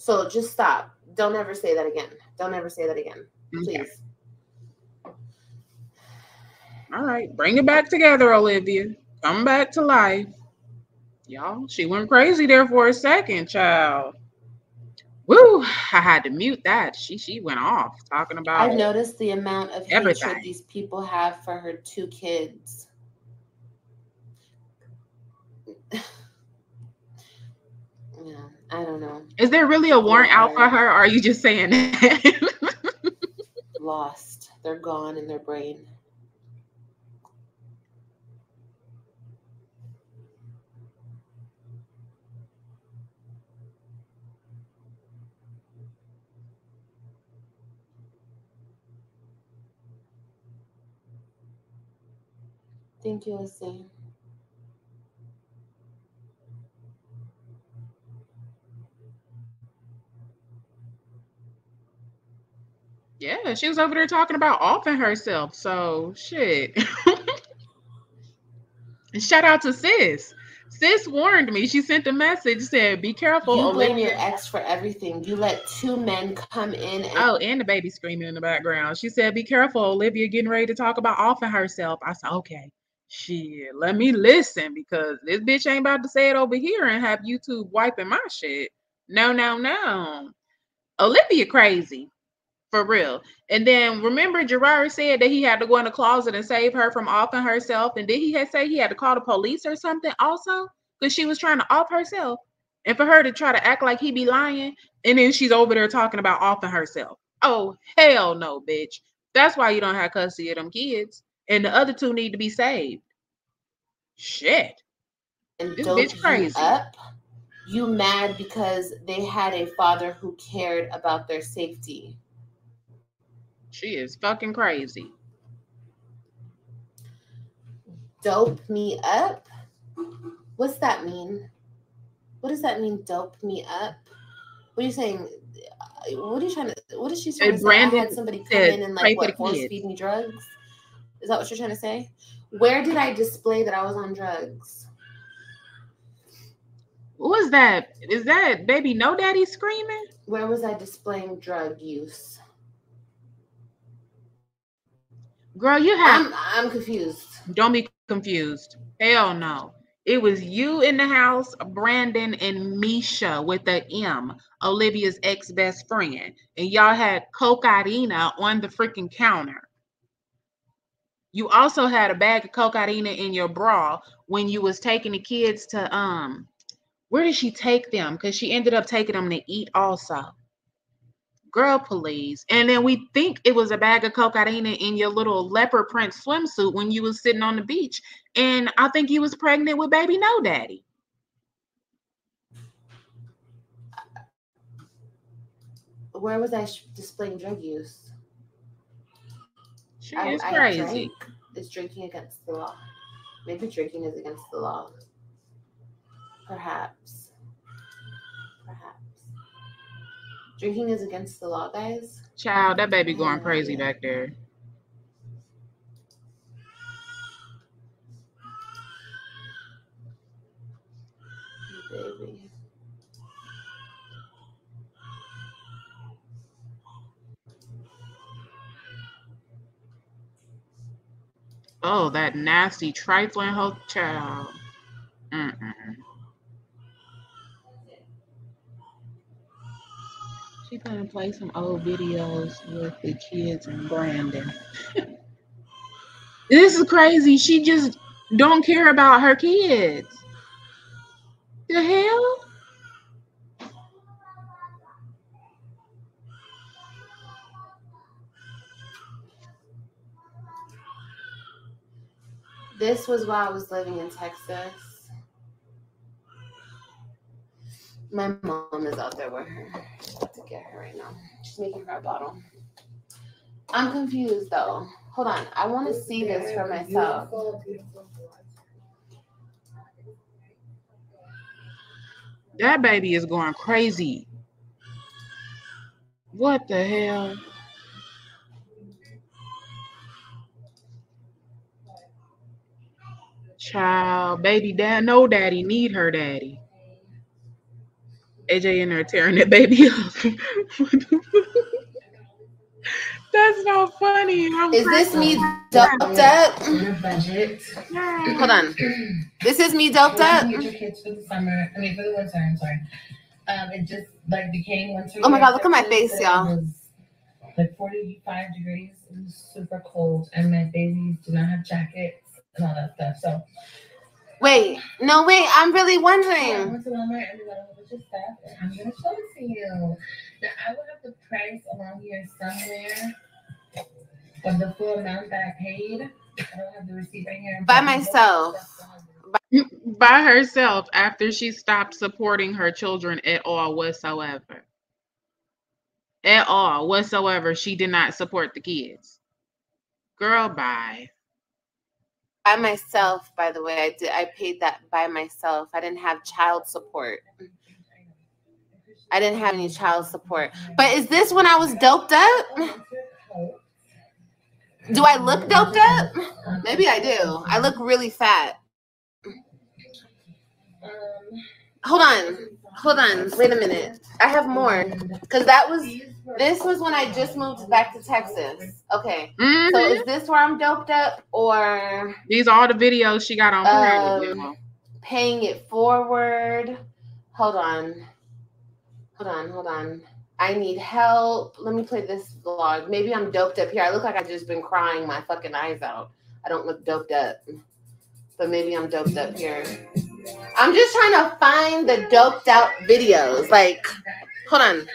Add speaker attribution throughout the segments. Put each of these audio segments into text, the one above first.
Speaker 1: So just stop. Don't ever say that again. Don't ever say that again. Please. Okay.
Speaker 2: All right, bring it back together, Olivia. Come back to life. Y'all, she went crazy there for a second, child. Woo! I had to mute that. She she went off talking about.
Speaker 1: I've noticed the amount of everything. hatred these people have for her two kids. yeah, I don't know.
Speaker 2: Is there really a warrant out for her, or are you just saying that?
Speaker 1: Lost. They're gone in their brain. Thank you, Lucy.
Speaker 2: Yeah, she was over there talking about offing herself. So shit. and shout out to sis. Sis warned me. She sent a message, said, "Be careful."
Speaker 1: You blame Olivia. your ex for everything. You let two men come in.
Speaker 2: And- oh, and the baby screaming in the background. She said, "Be careful, Olivia, getting ready to talk about offing herself." I said, "Okay." Shit, let me listen because this bitch ain't about to say it over here and have YouTube wiping my shit. No, no, no. Olivia crazy. For real. And then remember Gerard said that he had to go in the closet and save her from offing herself. And did he had say he had to call the police or something also? Because she was trying to off herself. And for her to try to act like he be lying. And then she's over there talking about offing herself. Oh, hell no, bitch. That's why you don't have custody of them kids and the other two need to be saved. Shit.
Speaker 1: And this bitch crazy. Up, you mad because they had a father who cared about their safety.
Speaker 2: She is fucking crazy.
Speaker 1: Dope me up? What's that mean? What does that mean, dope me up? What are you saying? Uh, what are you trying to? What is she trying to say? I had somebody come in and like what force feed me drugs. Is that what you're trying to say? Where did I display that I was on drugs?
Speaker 2: What was that? Is that baby no daddy screaming?
Speaker 1: Where was I displaying drug use?
Speaker 2: Girl, you have
Speaker 1: I'm, I'm confused.
Speaker 2: Don't be confused. Hell no. It was you in the house, Brandon and Misha with the M, Olivia's ex best friend. And y'all had cocaine on the freaking counter. You also had a bag of cocaine in your bra when you was taking the kids to um where did she take them? Because she ended up taking them to eat also. Girl, please. And then we think it was a bag of cocaine in your little leopard print swimsuit when you was sitting on the beach. And I think you was pregnant with baby no daddy.
Speaker 1: Where was I displaying drug use?
Speaker 2: She I, is crazy.
Speaker 1: I is drinking against the law? Maybe drinking is against the law. Perhaps. Drinking is against the law, guys.
Speaker 2: Child, that baby going crazy back there. Oh, that nasty trifling hotel. Mm-mm. She gonna play some old videos with the kids and Brandon. this is crazy. She just don't care about her kids. The hell?
Speaker 1: This was while I was living in Texas. My mom is out there with her. Get her right now. She's making her a bottle. I'm confused though. Hold on. I want to see this for myself.
Speaker 2: That baby is going crazy. What the hell? Child, baby dad, no daddy need her daddy. AJ in there tearing that baby up. That's not funny.
Speaker 1: I'm is this me doped up? Hold on. This is me doped up.
Speaker 3: Get your kids for the summer. I mean, for the winter. I'm sorry. Um, it just like became winter.
Speaker 1: Oh my god! Look at my face, y'all.
Speaker 3: Like 45 degrees. It was super cold, and my babies do not have jackets and all that stuff. So.
Speaker 1: Wait, no, wait. I'm really wondering.
Speaker 3: I went to Walmart and we got a whole bunch of stuff, and I'm gonna show it to you. Now I will have the price along here somewhere of the full amount that I paid. I don't have the receipt right here.
Speaker 1: By myself.
Speaker 2: By herself after she stopped supporting her children at all whatsoever. At all whatsoever. She did not support the kids. Girl, bye.
Speaker 1: By myself, by the way. I did I paid that by myself. I didn't have child support. I didn't have any child support. But is this when I was doped up? Do I look doped up? Maybe I do. I look really fat. Hold on. Hold on. Wait a minute. I have more. Because that was, this was when I just moved back to Texas. Okay. Mm-hmm. So is this where I'm doped up or?
Speaker 2: These are all the videos she got on
Speaker 1: um, Paying it forward. Hold on. Hold on. Hold on. I need help. Let me play this vlog. Maybe I'm doped up here. I look like I've just been crying my fucking eyes out. I don't look doped up. But maybe I'm doped up here. I'm just trying to find the doped out videos. Like, hold on.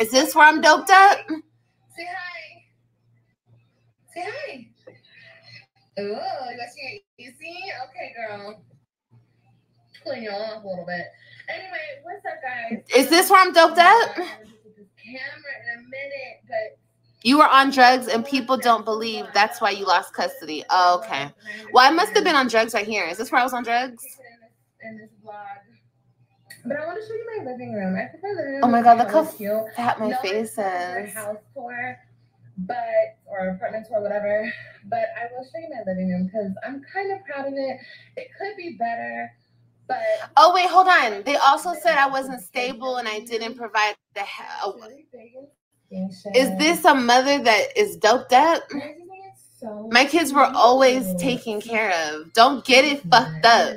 Speaker 1: Is this where I'm doped up?
Speaker 3: Say hi. Say hi. Oh, that's your easy. Okay, girl. Pulling you off a little bit. Anyway, what's up, guys?
Speaker 1: Is this where I'm doped oh up?
Speaker 3: camera in a minute, but
Speaker 1: you were on drugs and people don't believe that's why you lost custody. Oh, okay. Well, I must have been on drugs right here. Is this where I was on drugs?
Speaker 3: In this vlog. But I want to show you my living room. I think my living room.
Speaker 1: Oh my god, look how fat my no face is.
Speaker 3: House tour, but or apartment tour, whatever. But I will show you my living room because I'm kind of proud of it. It could be better. But
Speaker 1: oh wait, hold on. They also said I wasn't stable and I didn't provide the help. Is this a mother that is doped up? My kids were always taken care of. Don't get it fucked up.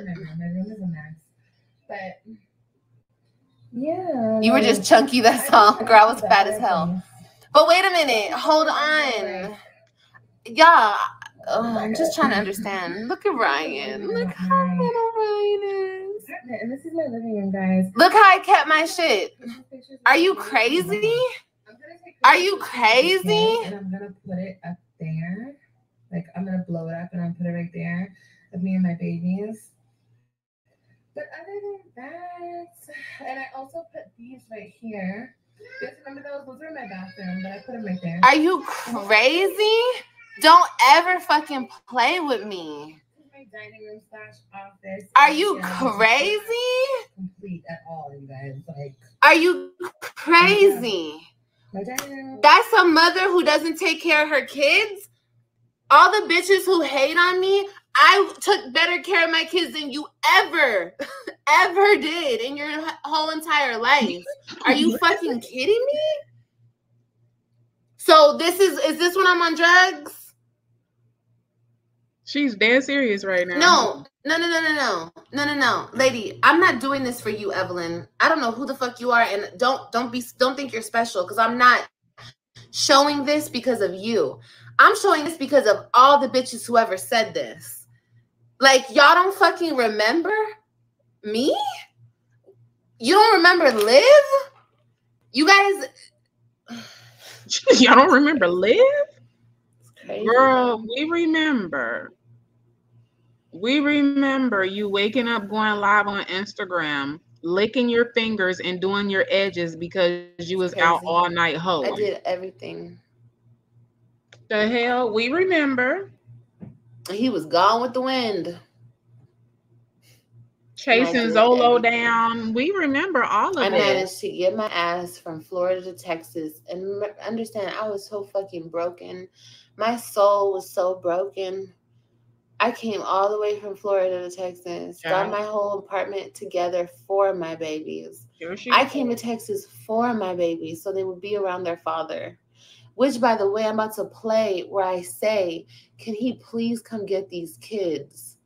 Speaker 3: But yeah.
Speaker 1: You were just chunky, that's all. Girl, I was fat as hell. But wait a minute. Hold on. Yeah. Oh, I'm just trying to understand. Look at Ryan. Look how little Ryan is.
Speaker 3: And this is my living room, guys.
Speaker 1: Look how I kept my shit. Are you crazy? Are you crazy?
Speaker 3: And I'm gonna put it up there. Like I'm gonna blow it up and I'm put it right there of me and my babies. But other than that, and I also put these right here. Just remember those? Those are in my bathroom, but I put them right there.
Speaker 1: Are you crazy? Don't ever fucking play with me.
Speaker 3: My dining room slash office.
Speaker 1: Are you crazy?
Speaker 3: Complete at all, you guys. Like.
Speaker 1: Are you crazy? That's a mother who doesn't take care of her kids. All the bitches who hate on me, I took better care of my kids than you ever, ever did in your whole entire life. Are you fucking kidding me? So this is is this when I'm on drugs?
Speaker 2: She's dead serious right now.
Speaker 1: No, no, no, no, no, no, no, no, no, lady. I'm not doing this for you, Evelyn. I don't know who the fuck you are, and don't don't be don't think you're special because I'm not showing this because of you. I'm showing this because of all the bitches who ever said this. Like y'all don't fucking remember me. You don't remember Liv. You guys.
Speaker 2: y'all don't remember Liv. Girl, we remember. We remember you waking up going live on Instagram, licking your fingers and doing your edges because you was out all night hoeing.
Speaker 1: I did everything.
Speaker 2: The hell, we remember.
Speaker 1: He was gone with the wind.
Speaker 2: Chasing Zolo down. We remember all of
Speaker 1: I
Speaker 2: it.
Speaker 1: I managed to get my ass from Florida to Texas and understand I was so fucking broken. My soul was so broken I came all the way from Florida to Texas, yeah. got my whole apartment together for my babies. I came to Texas for my babies so they would be around their father. Which, by the way, I'm about to play where I say, Can he please come get these kids?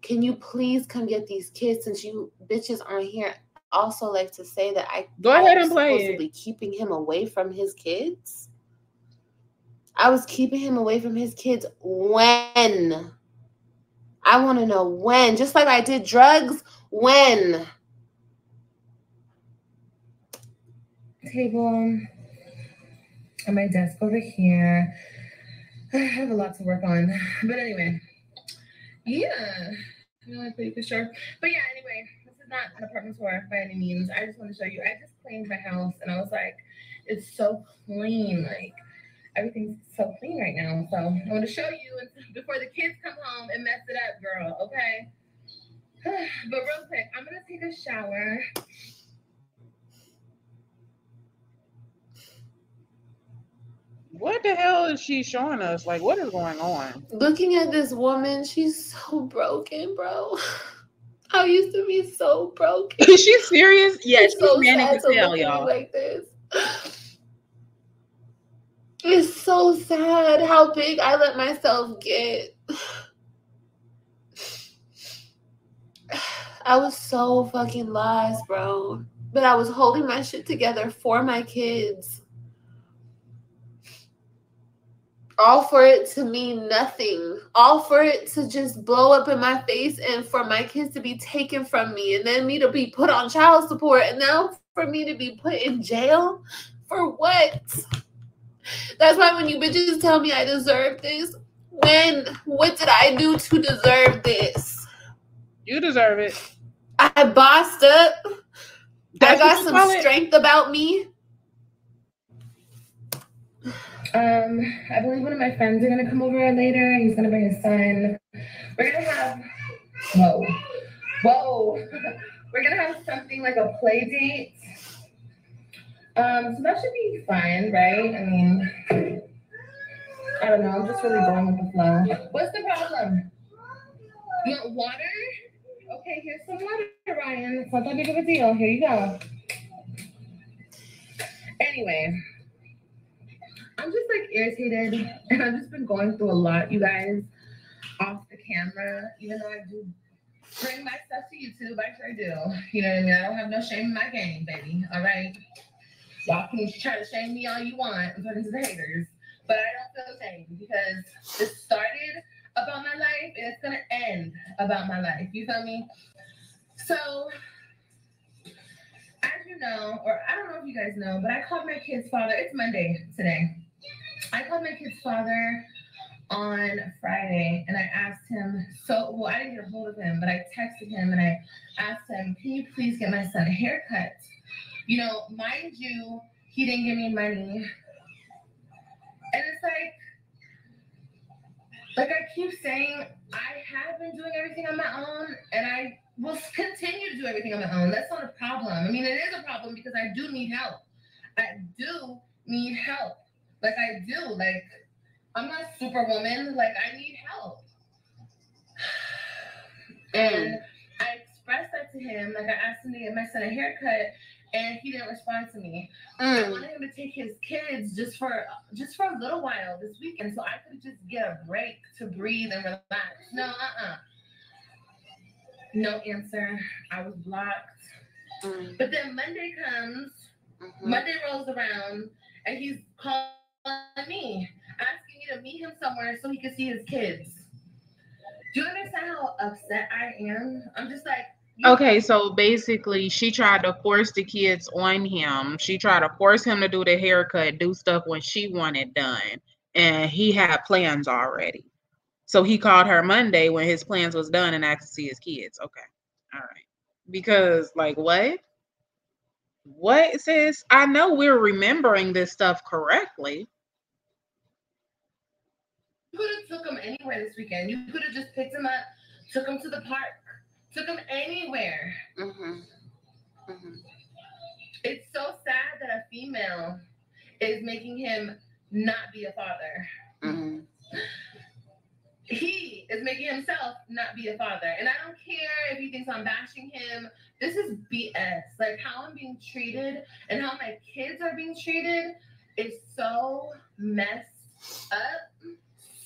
Speaker 1: Can you please come get these kids since you bitches aren't here? Also, like to say that I
Speaker 2: go ahead and play
Speaker 1: supposedly it. keeping him away from his kids. I was keeping him away from his kids when I want to know when, just like I did drugs, when.
Speaker 3: Table um, on my desk over here. I have a lot to work on. But anyway, yeah. I'm pretty sure. But yeah, anyway, this is not an apartment tour by any means. I just want to show you. I just cleaned my house and I was like, it's so clean. Like, everything's so clean right now. So I want to show you before the kids come home and mess it up, girl. Okay. but real quick, I'm gonna take a shower.
Speaker 2: What the hell is she showing us? Like, what is going on?
Speaker 1: Looking at this woman, she's so broken, bro. I used to be so broken.
Speaker 2: Is she serious? Yeah, she's so manic as hell, y'all.
Speaker 1: Like this. It's so sad how big I let myself get. I was so fucking lost, bro. But I was holding my shit together for my kids. All for it to mean nothing. All for it to just blow up in my face and for my kids to be taken from me and then me to be put on child support and now for me to be put in jail. For what? That's why when you bitches tell me I deserve this, when what did I do to deserve this?
Speaker 2: You deserve it.
Speaker 1: I bossed up. That's I got some strength it? about me.
Speaker 3: Um, I believe one of my friends are gonna come over later. He's gonna bring his son. We're gonna have whoa, whoa. We're gonna have something like a play date um, so that should be fun, right? I mean, I don't know. I'm just really going with the flow. What's the problem? You want water? Okay, here's some water, Ryan. It's not that big of a deal. Here you go. Anyway, I'm just like irritated, and I've just been going through a lot, you guys, off the camera. Even though I do bring my stuff to YouTube, I sure do. You know what I mean? I don't have no shame in my game, baby. All right. Y'all can try to shame me all you want, according to the haters. But I don't feel shame because it started about my life and it's gonna end about my life. You feel me? So as you know, or I don't know if you guys know, but I called my kid's father. It's Monday today. I called my kid's father on Friday and I asked him, so well, I didn't get a hold of him, but I texted him and I asked him, Can you please get my son a haircut? You know, mind you, he didn't give me money. And it's like, like I keep saying, I have been doing everything on my own and I will continue to do everything on my own. That's not a problem. I mean, it is a problem because I do need help. I do need help. Like I do. Like I'm not superwoman. Like I need help. And I expressed that to him. Like I asked him to get my son a haircut and he didn't respond to me. Mm. I wanted him to take his kids just for just for a little while this weekend, so I could just get a break to breathe and relax. No, uh, uh-uh. uh No answer. I was blocked. Mm. But then Monday comes. Mm-hmm. Monday rolls around, and he's calling me, asking me to meet him somewhere so he can see his kids. Do you understand how upset I am? I'm just like,
Speaker 2: Okay, so basically, she tried to force the kids on him. She tried to force him to do the haircut, do stuff when she wanted done, and he had plans already. So he called her Monday when his plans was done and asked to see his kids. Okay, all right. Because like what? What says? I know we're remembering this stuff correctly.
Speaker 3: You could have took him anywhere this weekend. You could have just picked him up, took him to the park took him anywhere. Mm-hmm. Mm-hmm. It's so sad that a female is making him not be a father. Mm-hmm. he is making himself not be a father. And I don't care if he thinks I'm bashing him. This is BS. Like how I'm being treated and how my kids are being treated is so messed up.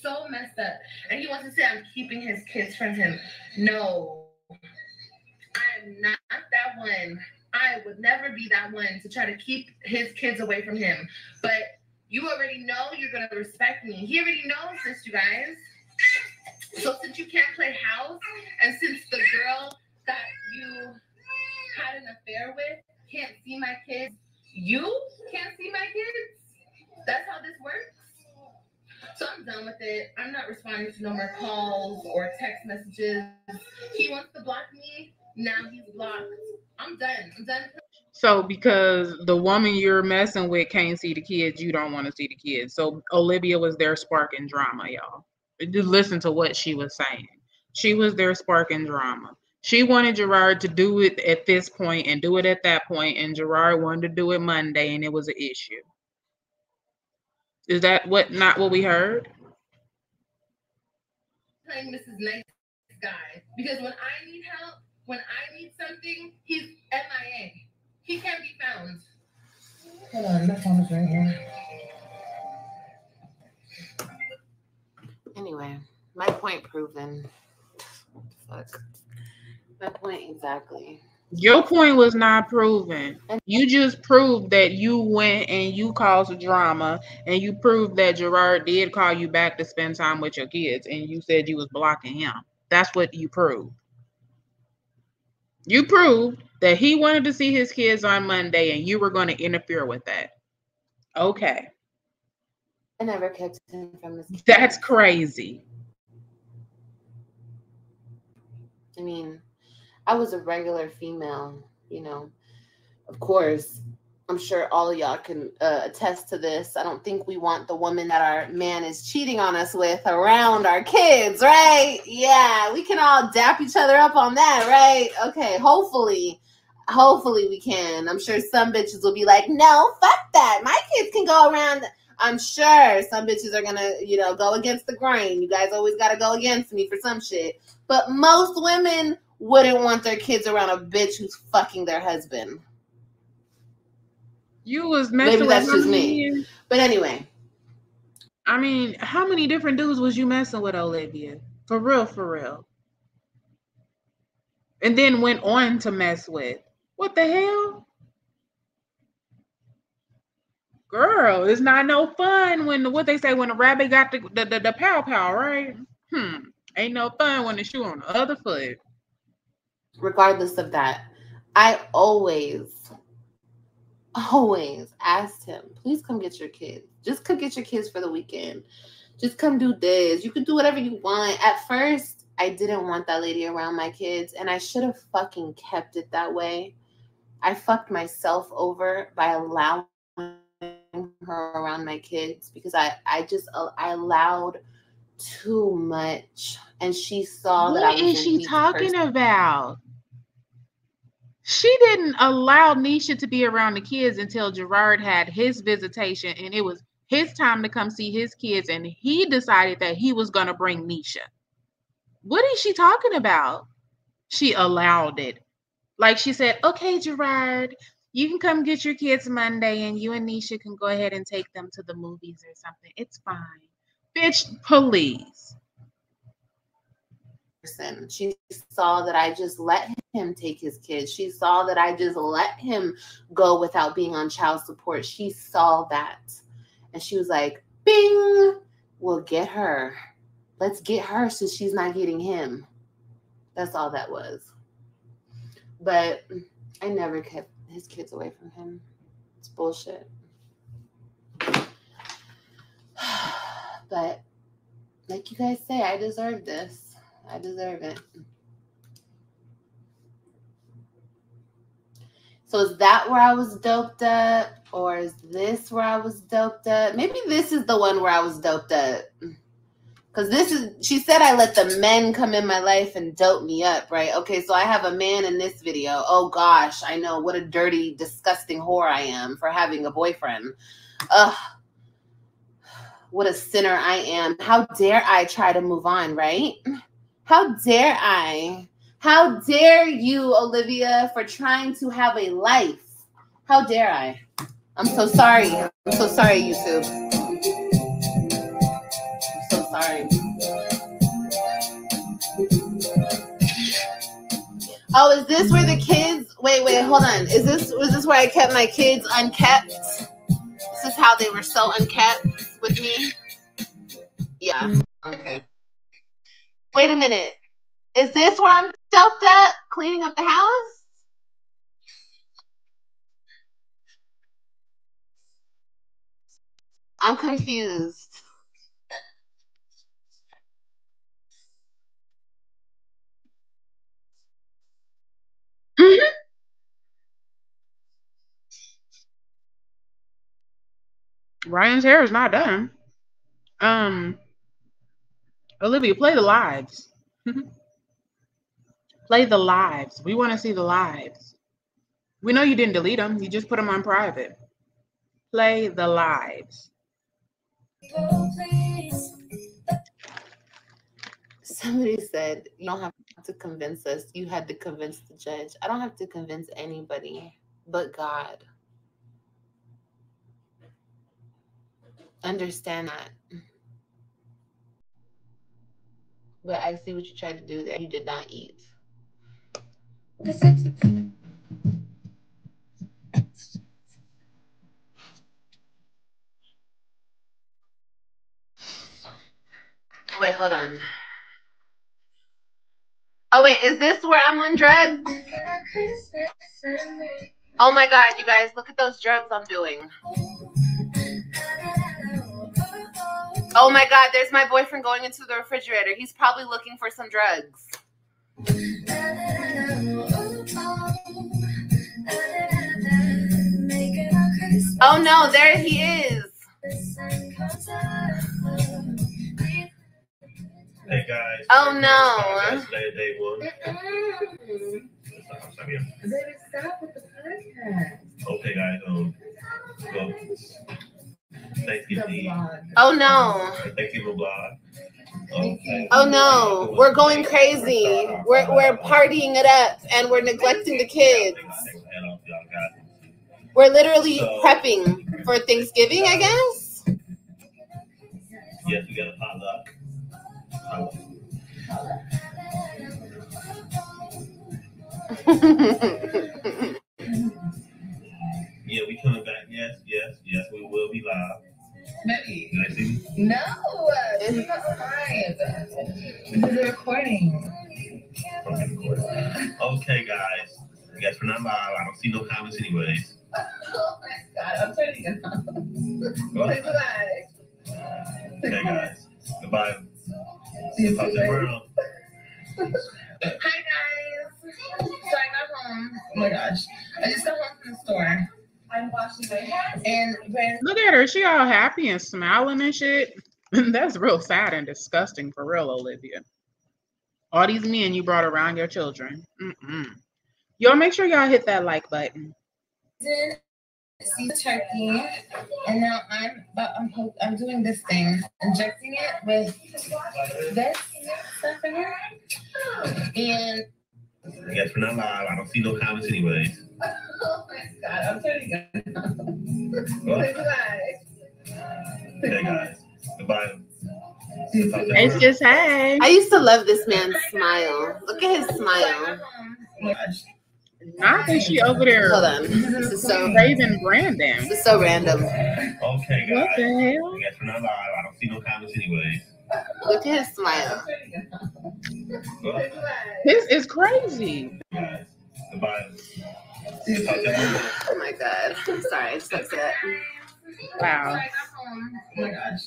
Speaker 3: So messed up. And he wants to say I'm keeping his kids from him. No. I am not that one. I would never be that one to try to keep his kids away from him. But you already know you're gonna respect me. He already knows this, you guys. So since you can't play house, and since the girl that you had an affair with can't see my kids, you can't see my kids. That's how this works. So I'm done with it. I'm not responding to no more calls or text messages. He wants to block me. Now he's blocked. I'm done. I'm done.
Speaker 2: So because the woman you're messing with can't see the kids, you don't want to see the kids. So Olivia was there sparking drama, y'all. Just listen to what she was saying. She was there sparking drama. She wanted Gerard to do it at this point and do it at that point, and Gerard wanted to do it Monday, and it was an issue. Is that what not what we heard?
Speaker 3: Playing Mrs. Nice Guy because when I need help, when I need something, he's MIA. He can't be found. Hold on, my phone is right here.
Speaker 1: Anyway, my point proven. Fuck. My point exactly.
Speaker 2: Your point was not proven. You just proved that you went and you caused drama, and you proved that Gerard did call you back to spend time with your kids, and you said you was blocking him. That's what you proved. You proved that he wanted to see his kids on Monday, and you were going to interfere with that. Okay.
Speaker 1: I never kept him from his.
Speaker 2: That's crazy.
Speaker 1: I mean, I was a regular female, you know. Of course, I'm sure all of y'all can uh, attest to this. I don't think we want the woman that our man is cheating on us with around our kids, right? Yeah, we can all dap each other up on that, right? Okay, hopefully, hopefully we can. I'm sure some bitches will be like, no, fuck that. My kids can go around. I'm sure some bitches are gonna, you know, go against the grain. You guys always gotta go against me for some shit. But most women wouldn't want their kids around a bitch who's fucking their husband.
Speaker 2: You was messing Maybe that's just me.
Speaker 1: But anyway.
Speaker 2: I mean, how many different dudes was you messing with, Olivia? For real, for real. And then went on to mess with. What the hell? Girl, it's not no fun when what they say when the rabbit got the the, the, the pow pow, right? Hmm. Ain't no fun when the shoe on the other foot.
Speaker 1: Regardless of that, I always, always asked him, please come get your kids. Just come get your kids for the weekend. Just come do this. You can do whatever you want. At first, I didn't want that lady around my kids, and I should have fucking kept it that way. I fucked myself over by allowing her around my kids because I I just uh, I allowed too much, and she saw
Speaker 2: what
Speaker 1: that. What
Speaker 2: is she talking person. about? She didn't allow Nisha to be around the kids until Gerard had his visitation, and it was his time to come see his kids, and he decided that he was going to bring Nisha. What is she talking about? She allowed it. Like she said, okay, Gerard, you can come get your kids Monday and you and Nisha can go ahead and take them to the movies or something. It's fine. Bitch, please.
Speaker 1: She saw that I just let him take his kids. She saw that I just let him go without being on child support. She saw that. And she was like, Bing, we'll get her. Let's get her so she's not getting him. That's all that was. But I never kept his kids away from him. It's bullshit. but like you guys say, I deserve this. I deserve it. So is that where I was doped up? Or is this where I was doped up? Maybe this is the one where I was doped up. Because this is, she said I let the men come in my life and dope me up, right? Okay, so I have a man in this video. Oh gosh, I know what a dirty, disgusting whore I am for having a boyfriend. Ugh. What a sinner I am. How dare I try to move on, right? How dare I? How dare you, Olivia, for trying to have a life? How dare I? I'm so sorry. I'm so sorry, YouTube. I'm so sorry. Oh, is this where the kids? Wait, wait, hold on. Is this was this where I kept my kids unkept? Is how they were so unkept with me. Yeah. Okay. Wait a minute. Is this where I'm stuffed up cleaning up the house? I'm confused.
Speaker 2: Ryan's hair is not done. Um, Olivia, play the lives. play the lives. We want to see the lives. We know you didn't delete them. You just put them on private. Play the lives.
Speaker 1: Somebody said you don't have to convince us. You had to convince the judge. I don't have to convince anybody but God. Understand that. But I see what you tried to do there. You did not eat. Wait, hold on. Oh wait, is this where I'm on drugs? Oh my god, you guys, look at those drugs I'm doing. Oh my god, there's my boyfriend going into the refrigerator. He's probably looking for some drugs. Oh no, there he is.
Speaker 4: Hey guys.
Speaker 1: Oh no.
Speaker 4: Yesterday, day one. Okay, guys. Um, well, Thanksgiving.
Speaker 1: Oh no.
Speaker 4: Thanksgiving vlog. Okay.
Speaker 1: Oh no, we're going crazy. We're we're partying it up and we're neglecting the kids. We're literally prepping for Thanksgiving, I guess.
Speaker 4: Yes, we got a potluck. yeah, we coming back. Yes, yes, yes. We will be live.
Speaker 3: Maybe.
Speaker 4: I?
Speaker 3: No, it's not live. This is a recording.
Speaker 4: Okay, guys. I guess we're not live. I don't see no comments, anyways.
Speaker 3: Oh my god, I'm turning it off.
Speaker 4: Well,
Speaker 3: It's
Speaker 4: okay, guys. Goodbye.
Speaker 3: See you
Speaker 4: Talk to the
Speaker 3: later.
Speaker 4: world.
Speaker 3: Hi guys. So I got home. Oh my gosh. I just got home from the store. I'm washing my hands. And when
Speaker 2: Look at her. She all happy and smiling and shit. That's real sad and disgusting for real, Olivia. All these men you brought around your children. Mm-mm. Y'all make sure y'all hit that like button.
Speaker 3: did see turkey, and now I'm but I'm I'm doing this thing, injecting it with this stuff in here, and
Speaker 4: I guess we're not live. I don't see no comments, anyways.
Speaker 3: oh my god, I'm turning it off.
Speaker 4: Well,
Speaker 3: It's live.
Speaker 4: okay, guys. Goodbye.
Speaker 3: See you
Speaker 4: Talk to the
Speaker 3: later.
Speaker 2: It's just hey.
Speaker 1: I used to love this man's smile. Look at his
Speaker 3: So I
Speaker 1: smile.
Speaker 3: got home. My gosh.
Speaker 2: Not that she over there
Speaker 1: Hold on. This is so
Speaker 2: Raven Brandon.
Speaker 1: this is so random.
Speaker 4: Okay,
Speaker 2: What the hell?
Speaker 4: I guess we're not live. I don't see no comments, anyways.
Speaker 1: Look at his smile.
Speaker 3: I'm turning it off.
Speaker 4: Well,
Speaker 3: It's live.
Speaker 2: This is crazy.
Speaker 4: guys. Goodbye.
Speaker 3: See you
Speaker 4: Talk to the
Speaker 3: later.
Speaker 4: world.
Speaker 1: Oh my god. I'm sorry, I'm just upset.
Speaker 2: Wow.
Speaker 3: So I got home. Oh my gosh.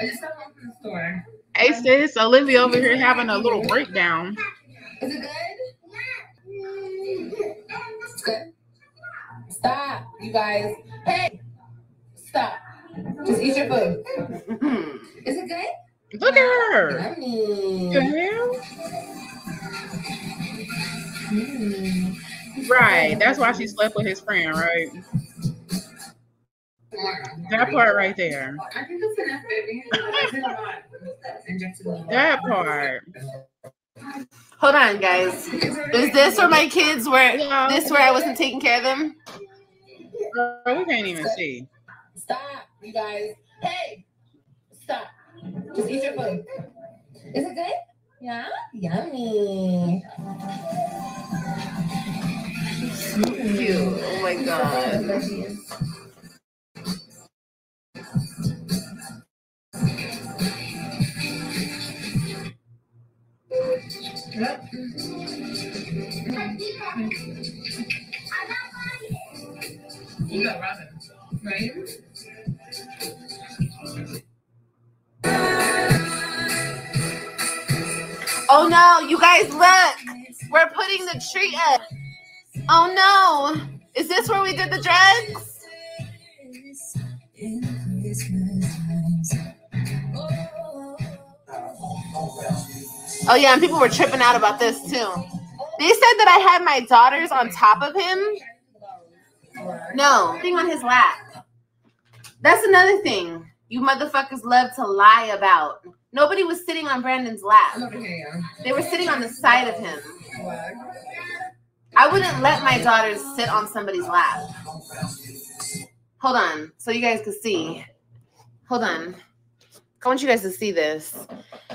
Speaker 3: I just got home from the store.
Speaker 2: Hey sis, Olivia over here having a little breakdown.
Speaker 3: Is it good? It's good. Stop, you guys. Hey, stop. Just eat your food.
Speaker 1: Mhm.
Speaker 3: Is it good?
Speaker 2: Look at her. The
Speaker 3: Yummy. Mm.
Speaker 2: Right. That's why she slept with his friend, right? That part right there.
Speaker 3: I think it's enough, baby.
Speaker 2: That part.
Speaker 1: Hold on, guys. Is this where my kids were? Yeah. This where I wasn't taking care of them?
Speaker 2: Girl, we can't even see.
Speaker 3: Stop, you guys. Hey, stop. Just eat your food. Is it good? Yeah. Yummy.
Speaker 1: So cute. Oh my god. Yep. You got Robin, right? Oh no, you guys look. We're putting the tree up. Oh no. Is this where we did the drugs? Oh yeah, and people were tripping out about this too. They said that I had my daughters on top of him. No, thing on his lap. That's another thing you motherfuckers love to lie about. Nobody was sitting on Brandon's lap. They were sitting on the side of him. I wouldn't let my daughters sit on somebody's lap. Hold on, so you guys can see. Hold on. I want you guys to see this.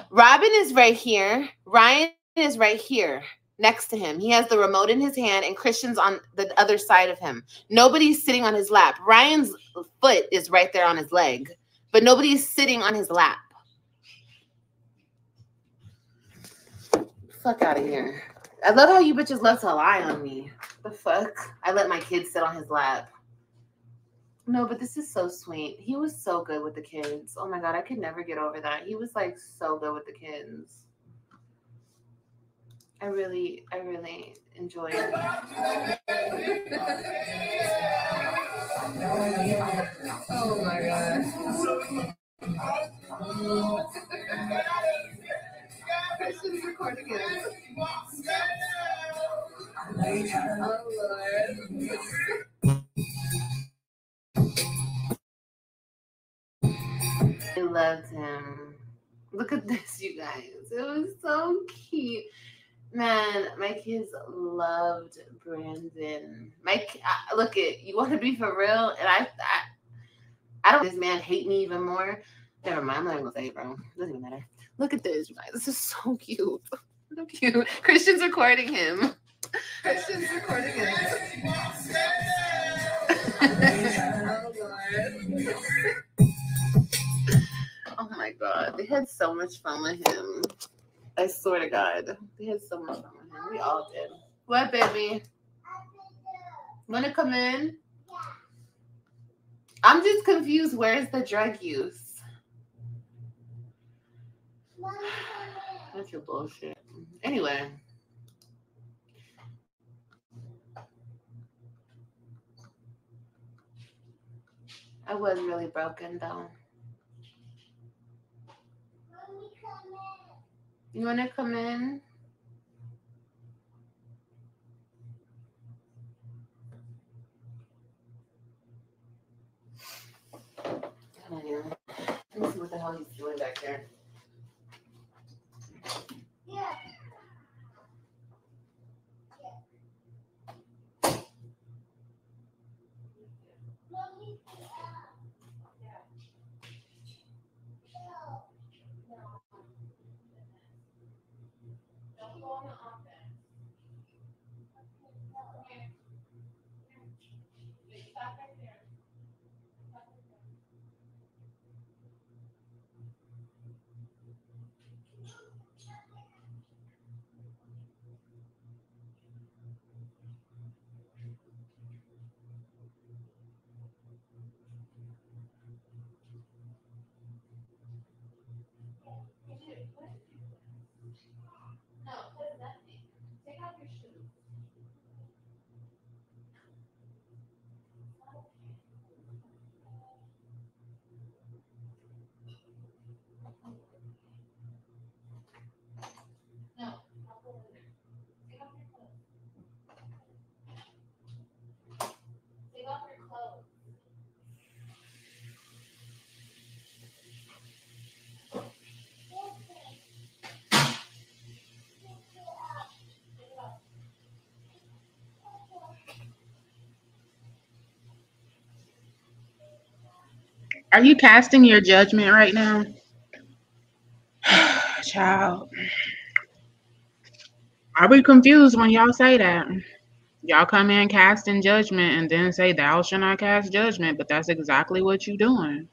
Speaker 1: Robin is right here. Ryan is right here next to him. He has the remote in his hand, and Christian's on the other side of him. Nobody's sitting on his lap. Ryan's foot is right there on his leg, but nobody's sitting on his lap. Fuck out of here. I love how you bitches love to lie on me. The fuck? I let my kids sit on his lap. No, but this is so sweet. He was so good with the kids. Oh my god, I could never get over that. He was like so good with the kids. I really, I really enjoyed it.
Speaker 3: oh my god. Christian's recording. Oh Lord.
Speaker 1: I loved him. Look at this, you guys. It was so cute. Man, my kids loved Brandon. My uh, look at you want to be for real, and I, I, I don't. This man hate me even more. Never mind. I'm not gonna say it, bro. Doesn't even matter. Look at this, you guys. This is so cute. So cute. Christian's recording him. Christian's recording him. oh my god, they had so much fun with him. I swear to God, they had so much fun with him. We all did. What, baby? Wanna come in? I'm just confused. Where's the drug use? That's your bullshit. Anyway. I was really broken though. You want to come in? Let me see what the hell he's doing back there. Yeah.
Speaker 2: Are you casting your judgment right now? Child. I be confused when y'all say that. Y'all come in casting judgment and then say thou shall not cast judgment, but that's exactly what you're doing.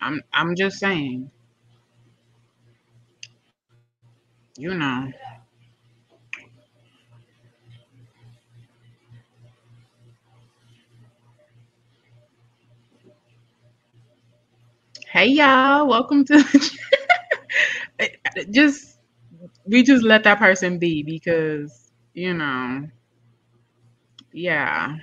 Speaker 2: I'm I'm just saying. You know. Hey y'all, welcome to just we just let that person be because you know yeah.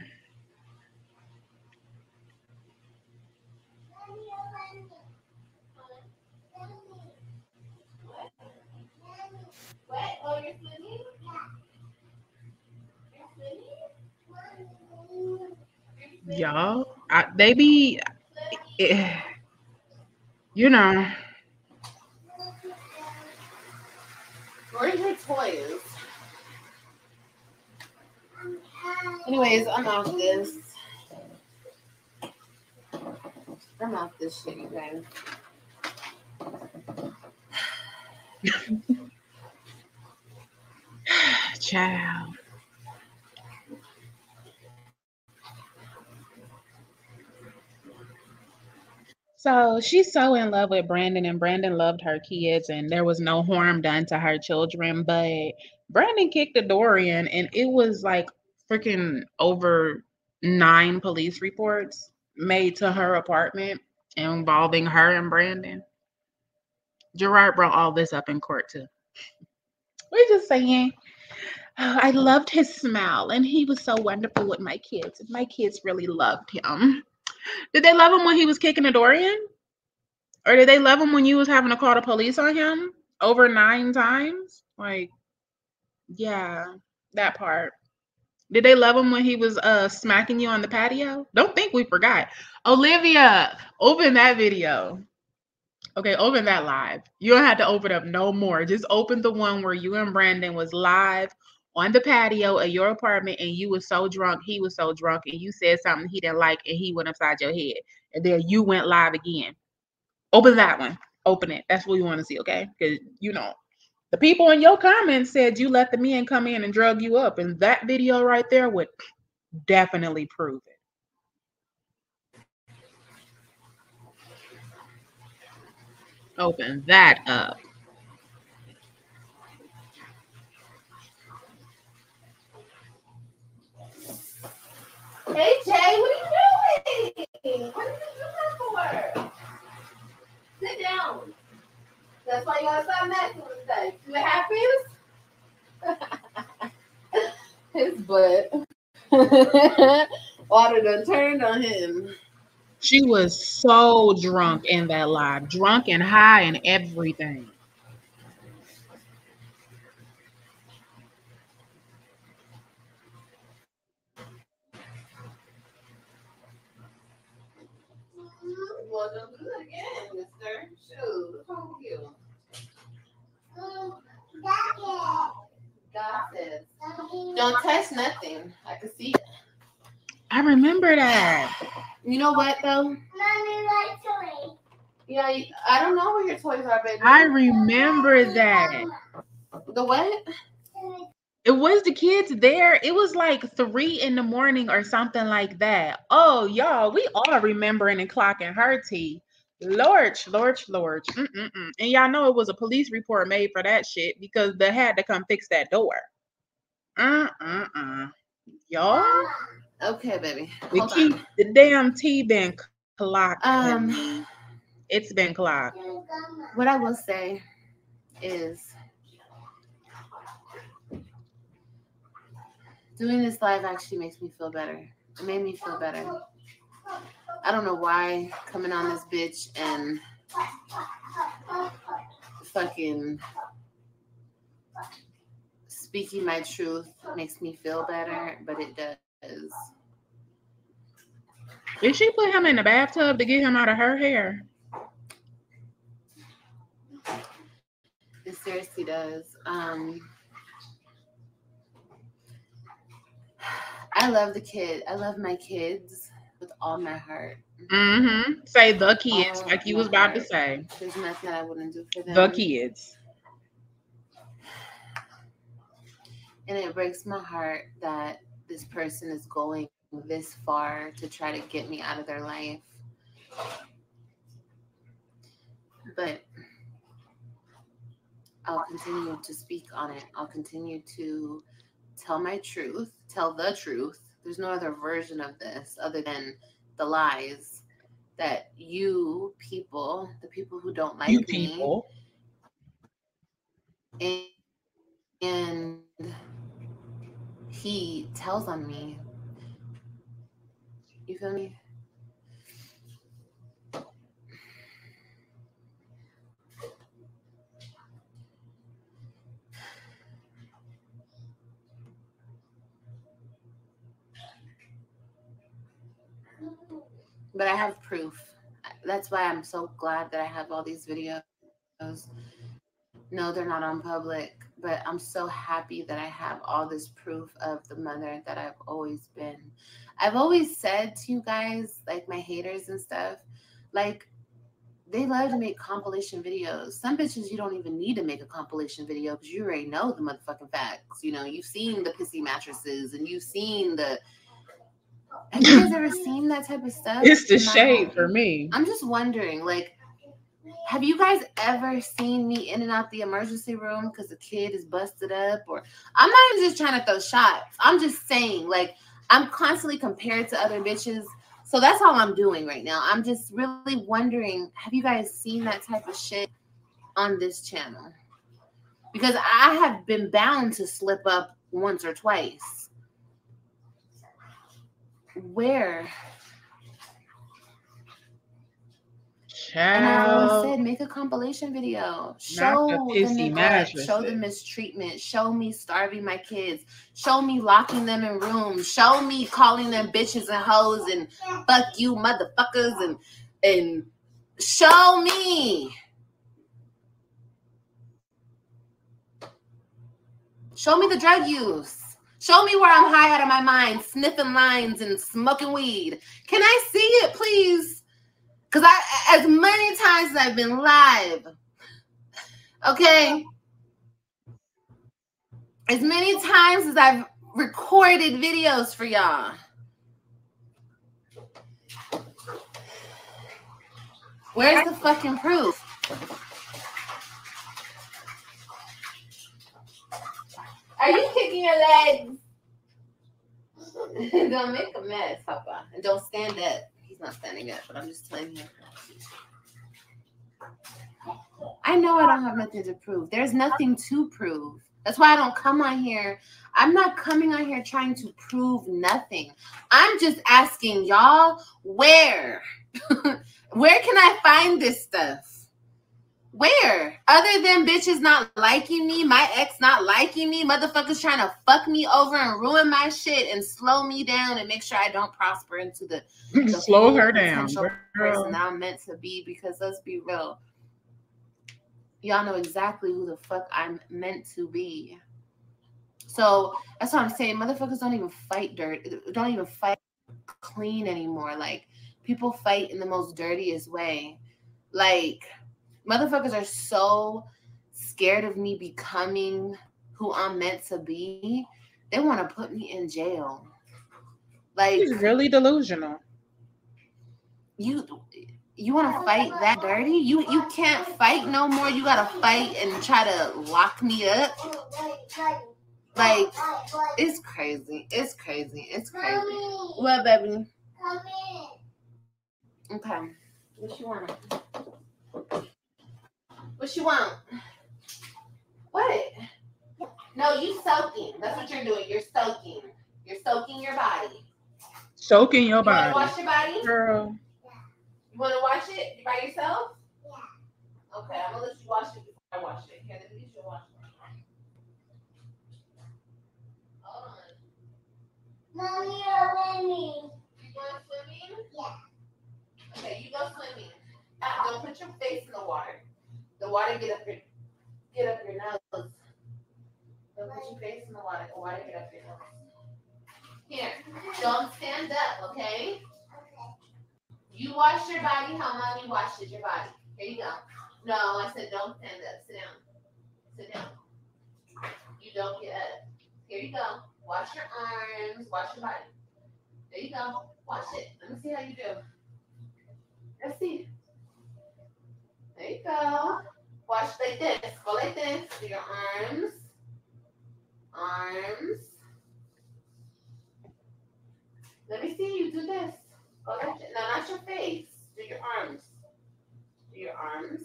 Speaker 2: Y'all I, they be eh, you know
Speaker 1: Where are your toys? Anyways, I'm off this. I'm off this shit, you guys.
Speaker 2: Child. So she's so in love with Brandon, and Brandon loved her kids, and there was no harm done to her children. But Brandon kicked the door in, and it was like freaking over nine police reports made to her apartment involving her and Brandon. Gerard brought all this up in court too. We're just saying, oh, I loved his smile, and he was so wonderful with my kids. My kids really loved him. Did they love him when he was kicking the door in? Or did they love him when you was having to call the police on him over nine times? Like, yeah, that part. Did they love him when he was uh smacking you on the patio? Don't think we forgot. Olivia, open that video. Okay, open that live. You don't have to open up no more. Just open the one where you and Brandon was live on the patio of your apartment and you was so drunk, he was so drunk, and you said something he didn't like and he went upside your head. And then you went live again. Open that one. Open it. That's what you want to see, okay? Because you know, the people in your comments said you let the men come in and drug you up, and that video right there would definitely prove it. Open that up.
Speaker 1: Hey Jay, what are you doing? What are you doing for? Sit down. That's why you gotta stop messing with today. See what happens? His butt. Water done turned on him.
Speaker 2: She was so drunk in that live, drunk and high and everything.
Speaker 1: Don't do it again, mister. Shoot, look over you. Don't touch nothing. I can see it.
Speaker 2: I remember that.
Speaker 1: You know what though? Mommy,
Speaker 5: my toy.
Speaker 1: Yeah, I don't know where your toys are, baby.
Speaker 2: I remember that.
Speaker 1: The what?
Speaker 2: It was the kids there. It was like three in the morning or something like that. Oh, y'all, we all remembering and clocking her tea. Lorch, Lorch, Lorch. Mm-mm-mm. And y'all know it was a police report made for that shit because they had to come fix that door. Uh-uh-uh. Y'all?
Speaker 1: Okay, baby.
Speaker 2: The, key, the damn tea been clocked. Um, it's been clocked.
Speaker 1: What I will say is doing this live actually makes me feel better. It made me feel better. I don't know why coming on this bitch and fucking speaking my truth makes me feel better, but it does.
Speaker 2: Did she put him in the bathtub to get him out of her hair?
Speaker 1: It seriously does. Um, I love the kid. I love my kids. with all my heart.
Speaker 2: Mm-hmm. Say the kids, all like you was about heart. to say.
Speaker 1: There's nothing I wouldn't do for them.
Speaker 2: The kids.
Speaker 1: And it breaks my heart that this person is going this far to try to get me out of their life. But I'll continue to speak on it. I'll continue to tell my truth, tell the truth. There's no other version of this other than the lies that you people, the people who don't like
Speaker 2: you
Speaker 1: me,
Speaker 2: people.
Speaker 1: and, and he tells on me. You feel me? But I have proof. That's why I'm so glad that I have all these videos. No, they're not on public, but I'm so happy that I have all this proof of the mother that I've always been. I've always said to you guys, like my haters and stuff, like they love to make compilation videos. Some bitches you don't even need to make a compilation video because you already know the motherfucking facts. You know, you've seen the pissy mattresses and you've seen the have you guys ever seen that type of stuff?
Speaker 2: It's the shade for me.
Speaker 1: I'm just wondering, like, have you guys ever seen me in and out the emergency room because a kid is busted up? Or I'm not even just trying to throw shots. I'm just saying, like, I'm constantly compared to other bitches. So that's all I'm doing right now. I'm just really wondering, have you guys seen that type of shit on this channel? Because I have been bound to slip up once or twice where? And I always said, make a compilation video. Show the, the neglect, show the mistreatment, show me starving my kids, show me locking them in rooms, show me calling them bitches and hoes and fuck you motherfuckers and and show me. Show me the drug use. Show me where I'm high out of my mind, sniffing lines and smoking weed. Can I see it, please? Because I, as many times as I've been live, okay, as many times as I've recorded videos for y'all. Where's the fucking proof? Are you kicking your legs? don't make a mess, Papa. And don't stand up. He's not standing up, but I'm just telling him. I know I don't have nothing to prove. There's nothing to prove. That's why I don't come on here. I'm not coming on here trying to prove nothing. I'm just asking y'all where? where can I find this stuff? Where? Other than bitches not liking me, my ex not liking me, motherfuckers trying to fuck me over and ruin my shit and slow me down and make sure I don't prosper into the, the
Speaker 2: slow her down.
Speaker 1: Person I'm meant to be because let's be real. Y'all know exactly who the fuck I'm meant to be. So that's what I'm saying. Motherfuckers don't even fight dirt, don't even fight clean anymore. Like people fight in the most dirtiest way. Like motherfuckers are so scared of me becoming who I'm meant to be. They want to put me in jail. Like
Speaker 2: He's really delusional.
Speaker 1: You you want to fight that dirty? You you can't fight no more. You gotta fight and try to lock me up. Like it's crazy. It's crazy. It's crazy. What, baby? Okay. What you want? What you want? What? No, you soaking. That's what you're doing. You're soaking. You're soaking your body.
Speaker 2: Soaking your body.
Speaker 1: You want to wash your body?
Speaker 2: Girl.
Speaker 1: You want to wash it by yourself? Yeah. Okay, I'm going to let you wash it before I wash it. Here, let me you wash it. Hold on.
Speaker 5: Mommy, swimming.
Speaker 1: You going swimming?
Speaker 5: Yeah.
Speaker 1: Okay, you go swimming. Uh, don't put your face in the water. The water get up your get up your nose. Don't put your face in the water. The water get up your nose. Here, don't stand up, okay? You washed your body how mommy washed your body. Here you go. No, I said don't stand up. Sit down. Sit down. You don't get up. Here you go. Wash your arms. Wash your body. There you go. Wash it. Let me see how you do. Let's see. There you go. Wash like this. Go like this. Do your arms. Arms. Let me see you do this. Go like this. No, not your face. Do your arms. Do your arms.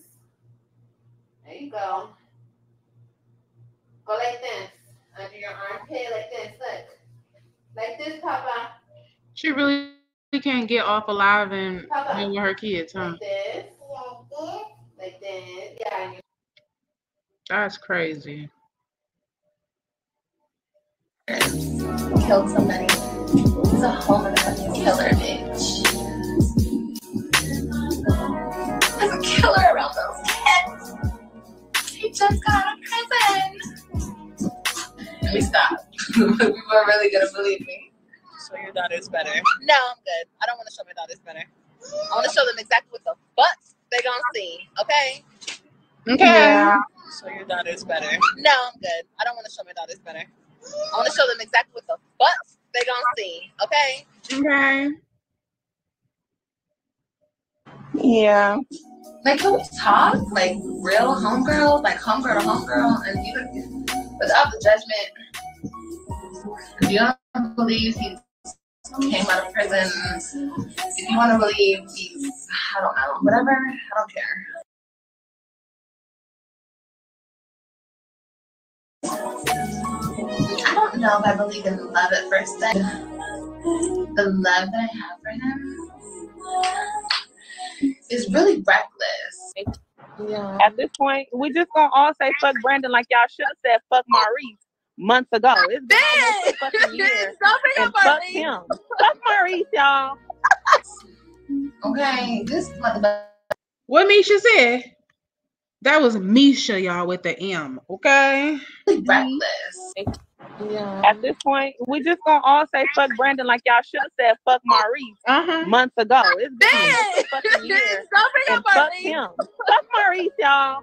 Speaker 1: There you go. Go like this. Uh, Under your armpit, like this. Look. Like this, Papa.
Speaker 2: She really can't get off alive and
Speaker 1: Papa.
Speaker 2: with her kids, huh?
Speaker 1: Like this. Like this. Yeah. you-
Speaker 2: That's crazy.
Speaker 3: Killed somebody. He's a homeless fucking killer, bitch. There's a killer around those kids. He just got out of prison. Let me stop. People are really gonna believe me.
Speaker 6: Show your daughters better. No, I'm good. I don't want to show my daughters better. I want to show them exactly what the fuck they gonna see. Okay?
Speaker 2: Okay.
Speaker 6: Yeah. Show your daughters better. No, I'm good. I don't want to show my daughters better. I want to show them exactly what the fuck they gonna see. Okay?
Speaker 2: Okay.
Speaker 6: Yeah.
Speaker 3: Like, can we talk? Like, real homegirl? Like, homegirl to homegirl? And you, without the judgment. If you don't believe he came out of prison, if you want to believe he's, I don't know, whatever, I don't care. I don't know if I believe in love at first sight. The love that I have for him is really reckless.
Speaker 6: Yeah. At this point, we just gonna all say fuck Brandon like y'all should have said fuck Maurice months ago. It's been almost a fucking year.
Speaker 3: Don't
Speaker 6: And
Speaker 3: up
Speaker 6: fuck
Speaker 3: Maurice.
Speaker 6: him. Fuck Maurice, y'all.
Speaker 3: Okay, this motherfucker.
Speaker 2: What Misha said? That was Misha, y'all, with the M. Okay.
Speaker 3: reckless.
Speaker 6: Yeah. At this point, we just gonna all say fuck Brandon like y'all should have said fuck Maurice
Speaker 2: Uh huh.
Speaker 6: months ago. It's been a fucking year.
Speaker 3: Don't bring
Speaker 6: fuck him. Fuck Maurice, y'all.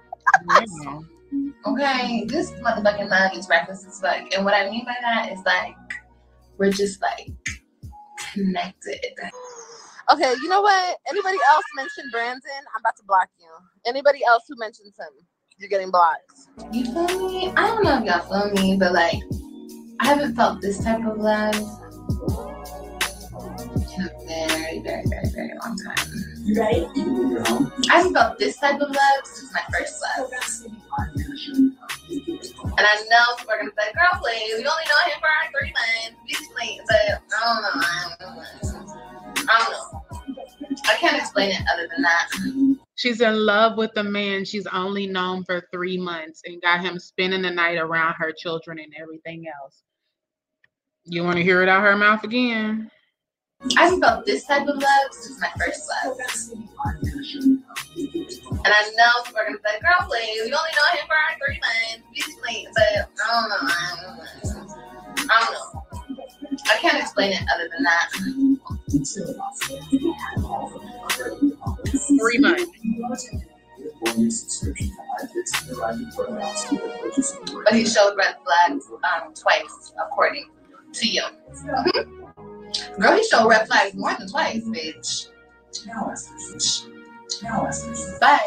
Speaker 3: Okay, this motherfucking man is reckless as fuck. And what I mean by that is like, we're just like connected.
Speaker 6: Okay, you know what? Anybody else mention Brandon? I'm about to block you. Anybody else who mentions him, you're getting blocked.
Speaker 3: You feel me? I don't know if y'all feel me, but like, I haven't felt this type of love in a very, very, very, very long time.
Speaker 5: You ready?
Speaker 3: I haven't felt this type of love since my first love. And I know people are gonna say, girl, please, we only know him for our three months. Please, please. But I don't know. I don't know. I. I can't explain it other than that.
Speaker 2: She's in love with the man she's only known for three months and got him spending the night around her children and everything else. You want to hear it out her mouth again?
Speaker 3: I felt this type of love since my first love. And I know people are gonna say, girl, please, we only know him for three months. Please, please. But um, I don't know. I don't know. I don't know. I can't explain it other than that.
Speaker 2: Three months.
Speaker 3: But he showed red flags um, twice, according to you. Girl, he showed red flags more than twice, bitch. But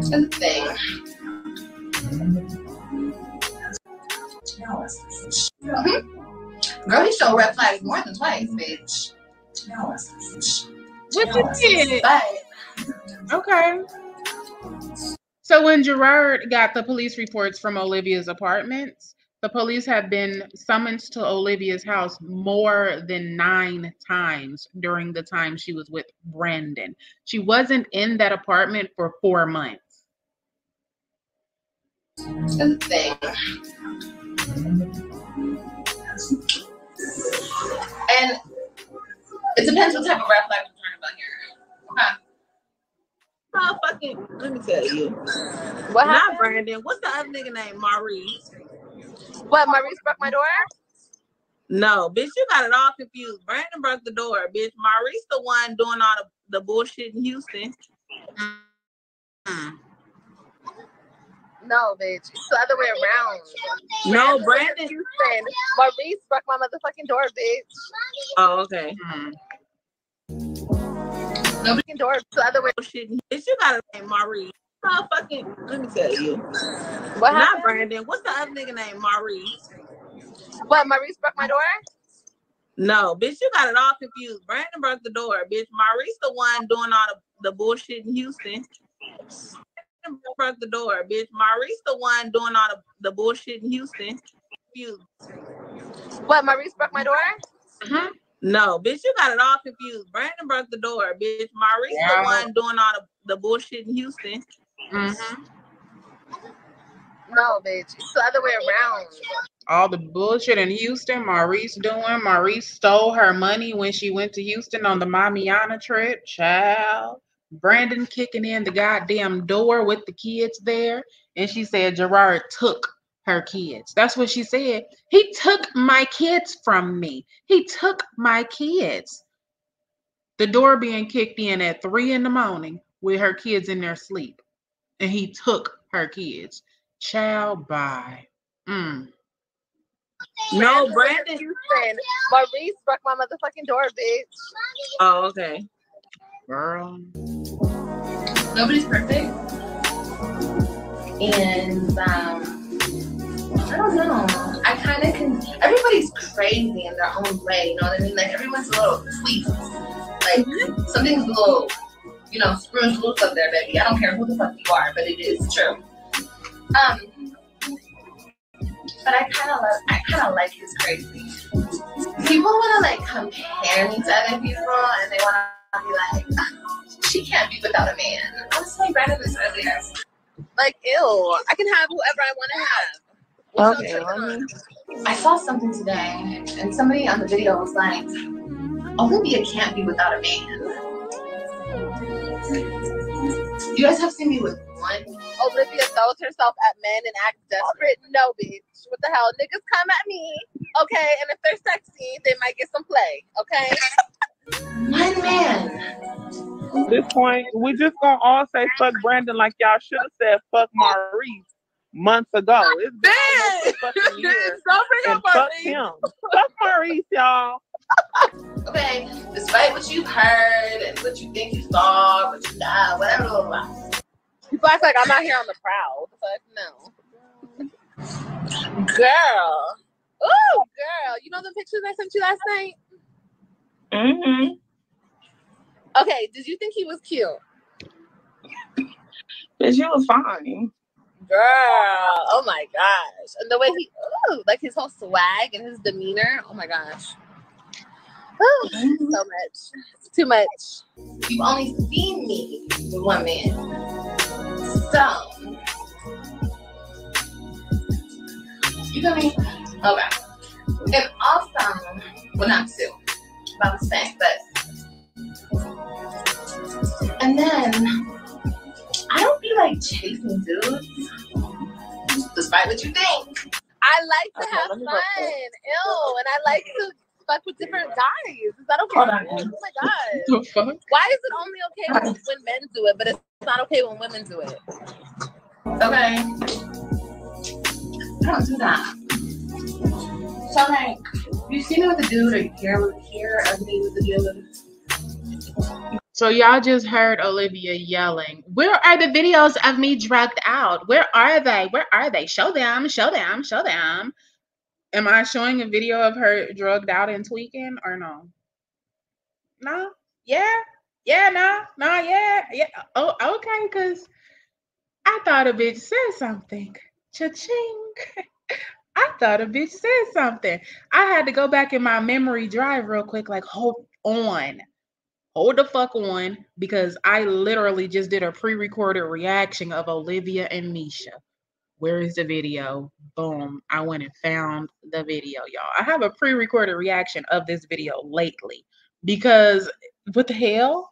Speaker 3: here's the thing. Mhm. Girl, he showed red flags more than twice, bitch.
Speaker 2: What you did?
Speaker 3: But
Speaker 2: Okay. So when Gerard got the police reports from Olivia's apartments, the police have been summoned to Olivia's house more than nine times during the time she was with Brandon. She wasn't in that apartment for four months.
Speaker 3: thing. And it depends what type of red flags we're talking about here. Okay.
Speaker 6: Oh, fucking, let me tell you.
Speaker 7: What
Speaker 6: Not
Speaker 7: happened?
Speaker 6: Brandon. What's the other nigga named Maurice?
Speaker 7: What? Maurice broke my door? No, bitch, you got it all confused. Brandon broke the door, bitch. Maurice the one doing all the, the bullshit in Houston.
Speaker 6: Mm. No, bitch. It's the other way around.
Speaker 7: No, Brandon.
Speaker 6: Houston. Maurice broke my motherfucking door, bitch.
Speaker 7: Oh, okay.
Speaker 2: Hmm.
Speaker 6: Nobody door. It's the other way.
Speaker 7: Bullshit. Bitch, you got a name, Maurice. Oh, fucking. Let me tell you.
Speaker 6: What
Speaker 7: Not
Speaker 6: happened?
Speaker 7: Brandon. What's the other nigga name? Maurice.
Speaker 6: What? Maurice broke my door?
Speaker 7: No, bitch, you got it all confused. Brandon broke the door, bitch. Maurice the one doing all the, the bullshit in Houston. Brandon broke the door, bitch. Maurice the one doing all the, the bullshit in Houston. Confused.
Speaker 6: What? Maurice broke my door?
Speaker 2: Mhm.
Speaker 7: No, bitch, you got it all confused. Brandon broke the door, bitch. Maurice
Speaker 2: Yeah.
Speaker 7: the one doing all the, the bullshit in Houston.
Speaker 2: Mhm.
Speaker 6: No, bitch. It's the other way around.
Speaker 2: All the bullshit in Houston, Maurice doing. Maurice stole her money when she went to Houston on the Mamiana trip. Child. Brandon kicking in the goddamn door with the kids there. And she said Gerard took her kids. That's what she said. He took my kids from me. He took my kids. The door being kicked in at three in the morning with her kids in their sleep. And he took her kids. Child, bye. Mm.
Speaker 7: No, Brandon.
Speaker 6: Houston. Maurice broke my motherfucking door, bitch.
Speaker 7: Oh, okay.
Speaker 2: Girl.
Speaker 3: Nobody's perfect. And um, I don't know. I kind of can. Everybody's crazy in their own way. You know what I mean? Like everyone's a little tweaked. Like something's a little, you know, screws loose up there, baby. I don't care who the fuck you are, but it is true. Um, but I kind of love. I kind of like his crazy. People want to like compare me to other people, and they want to be like, she can't be without a man. I was telling Brandon this earlier.
Speaker 6: Like, ew. I can have whoever I want to have. What's
Speaker 7: Okay,
Speaker 6: your take
Speaker 7: let
Speaker 6: on
Speaker 7: me-
Speaker 6: it?
Speaker 3: I saw something today, and somebody on the video was like, Olivia can't be without a man. You guys have seen me with one?
Speaker 6: Olivia throws herself at men and acts desperate. No, bitch. What the hell? Niggas come at me. Okay, and if they're sexy, they might get some play. Okay.
Speaker 3: One man.
Speaker 8: At this point, we just gonna all say fuck Brandon like y'all should have said fuck Maurice months ago. It's been almost a fucking year.
Speaker 7: Don't bring
Speaker 8: And
Speaker 7: up
Speaker 8: fuck
Speaker 7: Maurice.
Speaker 8: him. Fuck Maurice, y'all.
Speaker 3: Okay, despite what you've heard and what you think you saw, what you got, whatever, blah, blah, blah.
Speaker 6: People act like I'm out here on the prowl. Fuck no. Girl. Ooh, girl. You know the pictures I sent you last night?
Speaker 8: Mm-hmm.
Speaker 6: Okay, did you think he was cute?
Speaker 8: But she was fine.
Speaker 6: Girl, oh my gosh. And the way he, ooh, like his whole swag and his demeanor. Oh my gosh. Ooh, mm-hmm. so much. It's too much.
Speaker 3: You've only seen me with one man. So, you feel me? Okay. And also, well, not two, about the same, but. And then, I don't be like chasing dudes, despite what you think.
Speaker 6: I like to
Speaker 8: Okay,
Speaker 6: have fun.
Speaker 8: me
Speaker 6: Ew. And I like to fuck with different guys. Is that okay?
Speaker 8: Hold on.
Speaker 6: Oh my god.
Speaker 2: The fuck?
Speaker 6: Why is it only okay when, when men do it, but it's not okay when women do it?
Speaker 3: Okay. I don't do that. So like, you see me with a dude or you hear, hear of me with a dude.
Speaker 2: So y'all just heard Olivia yelling, "Where are the videos of me drugged out? Where are they? Where are they? Show them, show them, show them." Am I showing a video of her drugged out and tweaking or no? No? Yeah? Yeah, no, no, yeah, yeah. Oh, okay, because I thought a bitch said something. Cha-ching. I thought a bitch said something. I had to go back in my memory drive real quick, like, hold on hold the fuck on because I literally just did a pre-recorded reaction of Olivia and Misha. Where is the video? Boom. I went and found the video, y'all. I have a pre-recorded reaction of this video lately because what the hell?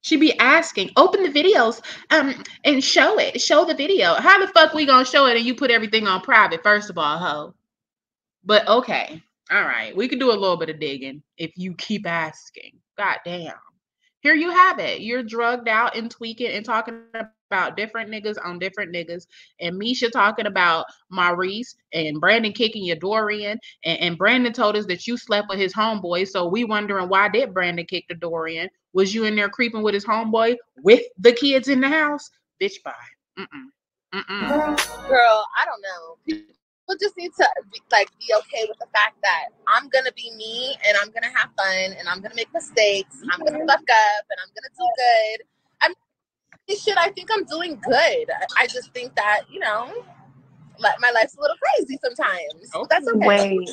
Speaker 2: She be asking, open the videos um and show it. Show the video. How the fuck we gonna show it and you put everything on private, first of all, ho? But okay. All right, we can do a little bit of digging if you keep asking. God damn. Here you have it. You're drugged out and tweaking and talking about different niggas on different niggas. And Misha talking about Maurice and Brandon kicking your door in. And, and Brandon told us that you slept with his homeboy. So we wondering why did Brandon kick the door in? Was you in there creeping with his homeboy with the kids in the house? Bitch, bye. Mm-mm.
Speaker 6: Mm-mm. Girl, girl, I don't know people just need to be, like be okay with the fact that I'm gonna be me and I'm gonna have fun and I'm gonna make mistakes and I'm gonna mm-hmm. fuck up and I'm gonna do good. I'm shit. I think I'm doing good. I just think that you know, my life's a little crazy sometimes. Okay. That's okay. Wait.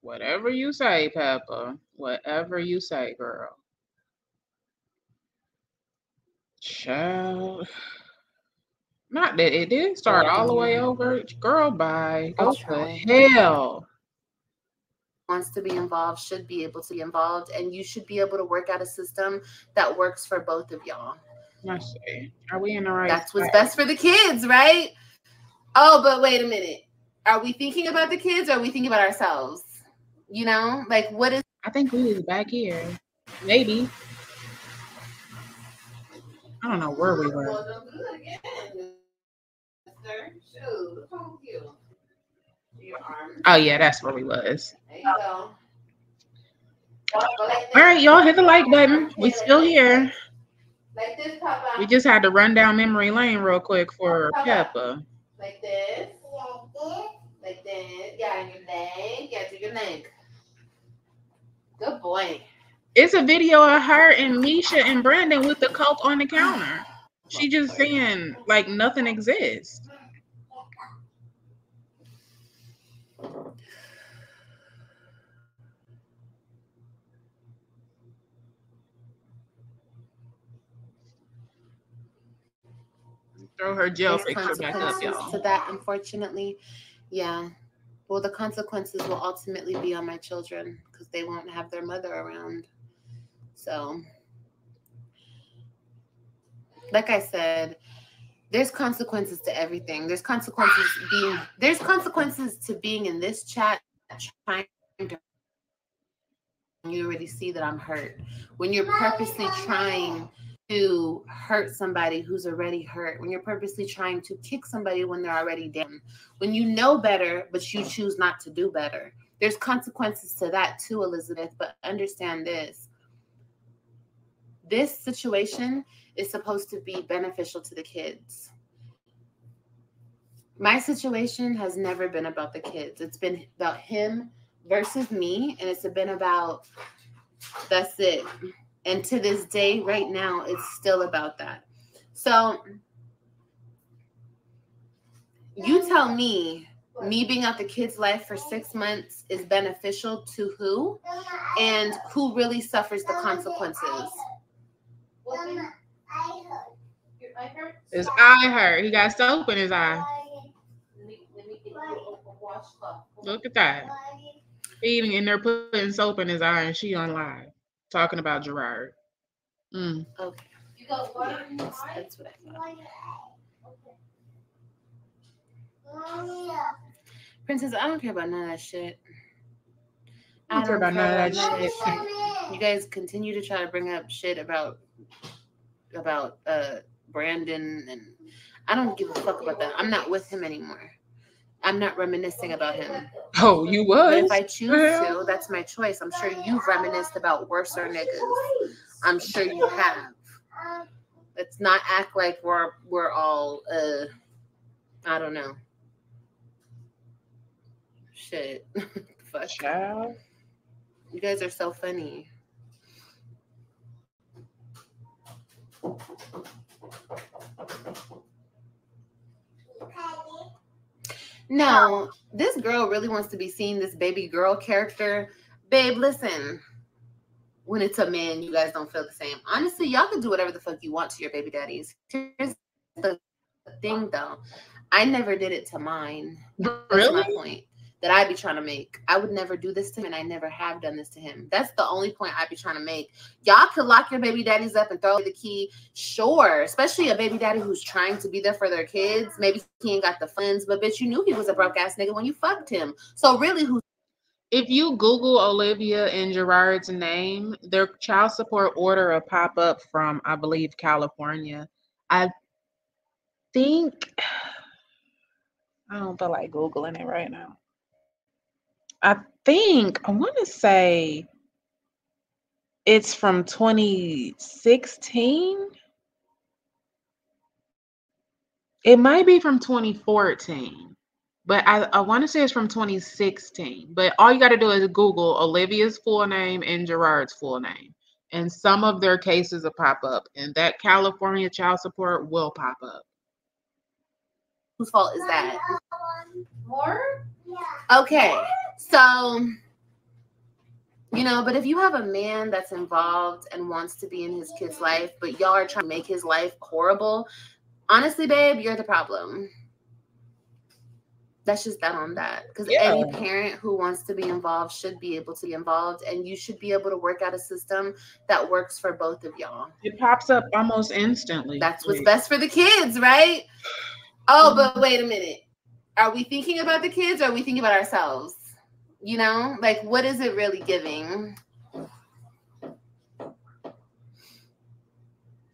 Speaker 2: Whatever you say, Peppa. Whatever you say, girl. Child. Not that it did start all the way over. Girl, bye. Go to hell.
Speaker 1: Wants to be involved, should be able to be involved, and you should be able to work out a system that works for both of y'all.
Speaker 2: I see. Are we in the right?
Speaker 1: That's what's best for the kids, right? Oh, but wait a minute. Are we thinking about the kids or are we thinking about ourselves? You know, like what is
Speaker 2: I think we was back here. Maybe. I don't know where we were. Oh yeah, that's where we was. All right, y'all hit the like button. We still here. Like this, Papa. We just had to run down memory lane real quick for Papa. Peppa.
Speaker 1: Like this. Like this. Yeah, your leg. Yeah, to your leg. Good boy.
Speaker 2: It's a video of her and Misha and Brandon with the coke on the counter. She just saying like nothing exists. Throw her jail There's picture back up, y'all.
Speaker 1: To that, unfortunately, yeah. Well, the consequences will ultimately be on my children because they won't have their mother around. So, like I said, there's consequences to everything. There's consequences being there's consequences to being in this chat trying to you already see that I'm hurt. When you're purposely trying to hurt somebody who's already hurt, when you're purposely trying to kick somebody when they're already down, when you know better, but you choose not to do better. There's consequences to that too, Elizabeth. But understand this this situation is supposed to be beneficial to the kids. My situation has never been about the kids, it's been about him versus me, and it's been about that's it. And to this day, right now, it's still about that. So you tell me, me being out the kid's life for six months is beneficial to who and who really suffers the consequences.
Speaker 2: His eye hurt. He got soap in his eye. Look at that. Even in there putting soap in his eye and she on live talking about Gerard. Mm. Okay. You got water in your eye? That's what I
Speaker 1: thought. Princess, I don't care about none of that shit.
Speaker 2: I don't care about none of that shit. shit.
Speaker 1: You guys continue to try to bring up shit about about uh Brandon and I don't give a fuck about that. I'm not with him anymore. I'm not reminiscing about him.
Speaker 2: Oh, you would.
Speaker 1: But if I choose to, that's my choice. I'm sure you've reminisced about worser niggas. I'm sure you have. Let's not act like we're we're all uh I don't know. Shit. Fuck. Child. You guys are so funny. No, this girl really wants to be seen, this baby girl character. Babe, listen. When it's a man, you guys don't feel the same. Honestly, y'all can do whatever the fuck you want to your baby daddies. Here's the thing though. I never did it to mine. That's really? my point that I'd be trying to make. I would never do this to him, and I never have done this to him. That's the only point I'd be trying to make. Y'all could lock your baby daddies up and throw the key. Sure, especially a baby daddy who's trying to be there for their kids. Maybe he ain't got the funds, but bitch, you knew he was a broke ass nigga when you fucked him. So really, who?
Speaker 2: if you Google Olivia and Gerard's name, their child support order will pop up from, I believe, California. I think I don't feel like Googling it right now. I think I want to say it's from 2016. It might be from 2014 but I, I want to say it's from 2016. But all you got to do is Google Olivia's full name and Gerard's full name, and some of their cases will pop up, and that California child support will pop up.
Speaker 1: Whose fault is that? More? Yeah. Okay, so you know, but if you have a man that's involved and wants to be in his kid's life, but y'all are trying to make his life horrible, honestly, babe, you're the problem. That's just that on that. Because yeah. any parent who wants to be involved should be able to be involved and you should be able to work out a system that works for both of y'all.
Speaker 2: It pops up almost instantly.
Speaker 1: That's what's best for the kids right? Oh but mm-hmm. wait a minute. Are we thinking about the kids or are we thinking about ourselves you know like what is it really giving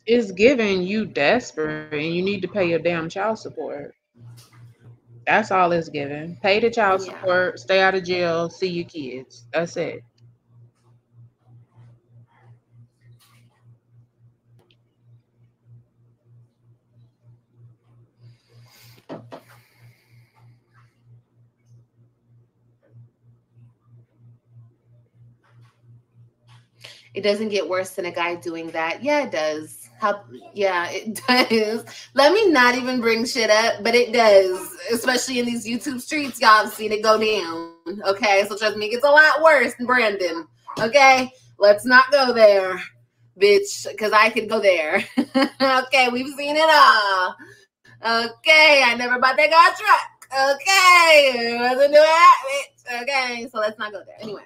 Speaker 2: it's giving you desperate and you need to pay your damn child support that's all it's giving. Pay the child yeah. support, stay out of jail, see your kids. That's it.
Speaker 1: It doesn't get worse than a guy doing that. Yeah, it does. How, yeah, it does. Let me not even bring shit up, but it does, especially in these YouTube streets. Y'all have seen it go down. Okay, so trust me, it gets a lot worse than Brandon. Okay, let's not go there, bitch, because I could go there. okay, we've seen it all. Okay, I never bought that car truck. Okay, wasn't doing that, bitch. Okay, so let's not go there. Anyway.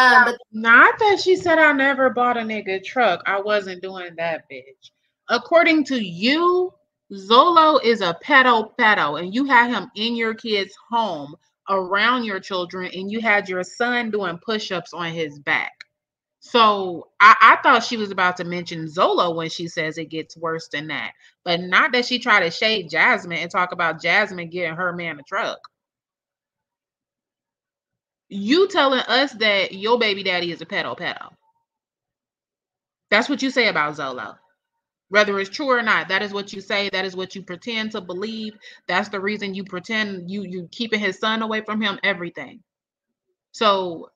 Speaker 2: Um, but not that she said I never bought a nigga truck. I wasn't doing that, bitch. According to you, Zolo is a pedo pedo, and you had him in your kid's home around your children, and you had your son doing push-ups on his back. So I, I thought she was about to mention Zolo when she says it gets worse than that, but not that she tried to shade Jasmine and talk about Jasmine getting her man a truck you telling us that your baby daddy is a pedo pedo. That's what you say about Zolo. Whether it's true or not, that is what you say. That is what you pretend to believe. That's the reason you pretend you you keeping his son away from him. Everything. So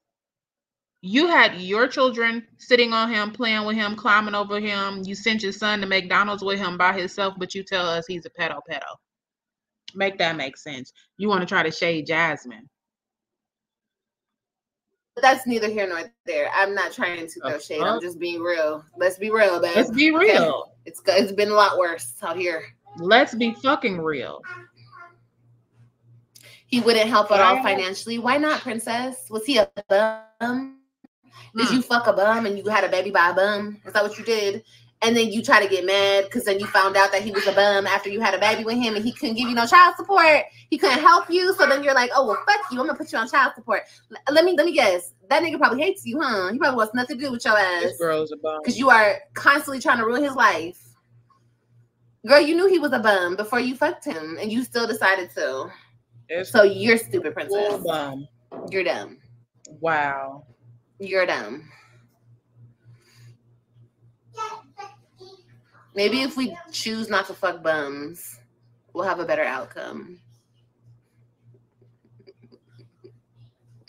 Speaker 2: you had your children sitting on him, playing with him, climbing over him. You sent your son to McDonald's with him by himself, but you tell us he's a pedo pedo. Make that make sense. You want to try to shade Jasmine
Speaker 1: that's neither here nor there. I'm not trying to throw shade. I'm just being real. Let's be real, babe.
Speaker 2: Let's be real. Okay.
Speaker 1: It's it's been a lot worse out here.
Speaker 2: Let's be fucking real.
Speaker 1: He wouldn't help at all financially. Why not, princess? Was he a bum? Did hmm. you fuck a bum and you had a baby by a bum? Is that what you did? and then you try to get mad because then you found out that he was a bum after you had a baby with him and he couldn't give you no child support. He couldn't help you. So then you're like, oh well, fuck you. I'm gonna put you on child support. Let me let me guess. That nigga probably hates you, huh? He probably wants nothing to do with your ass.
Speaker 2: This girl's a bum
Speaker 1: because you are constantly trying to ruin his life. Girl, you knew he was a bum before you fucked him, and you still decided to. It's so you're stupid, princess. Bum. You're dumb.
Speaker 2: Wow.
Speaker 1: You're dumb. Maybe if we choose not to fuck bums, we'll have a better outcome.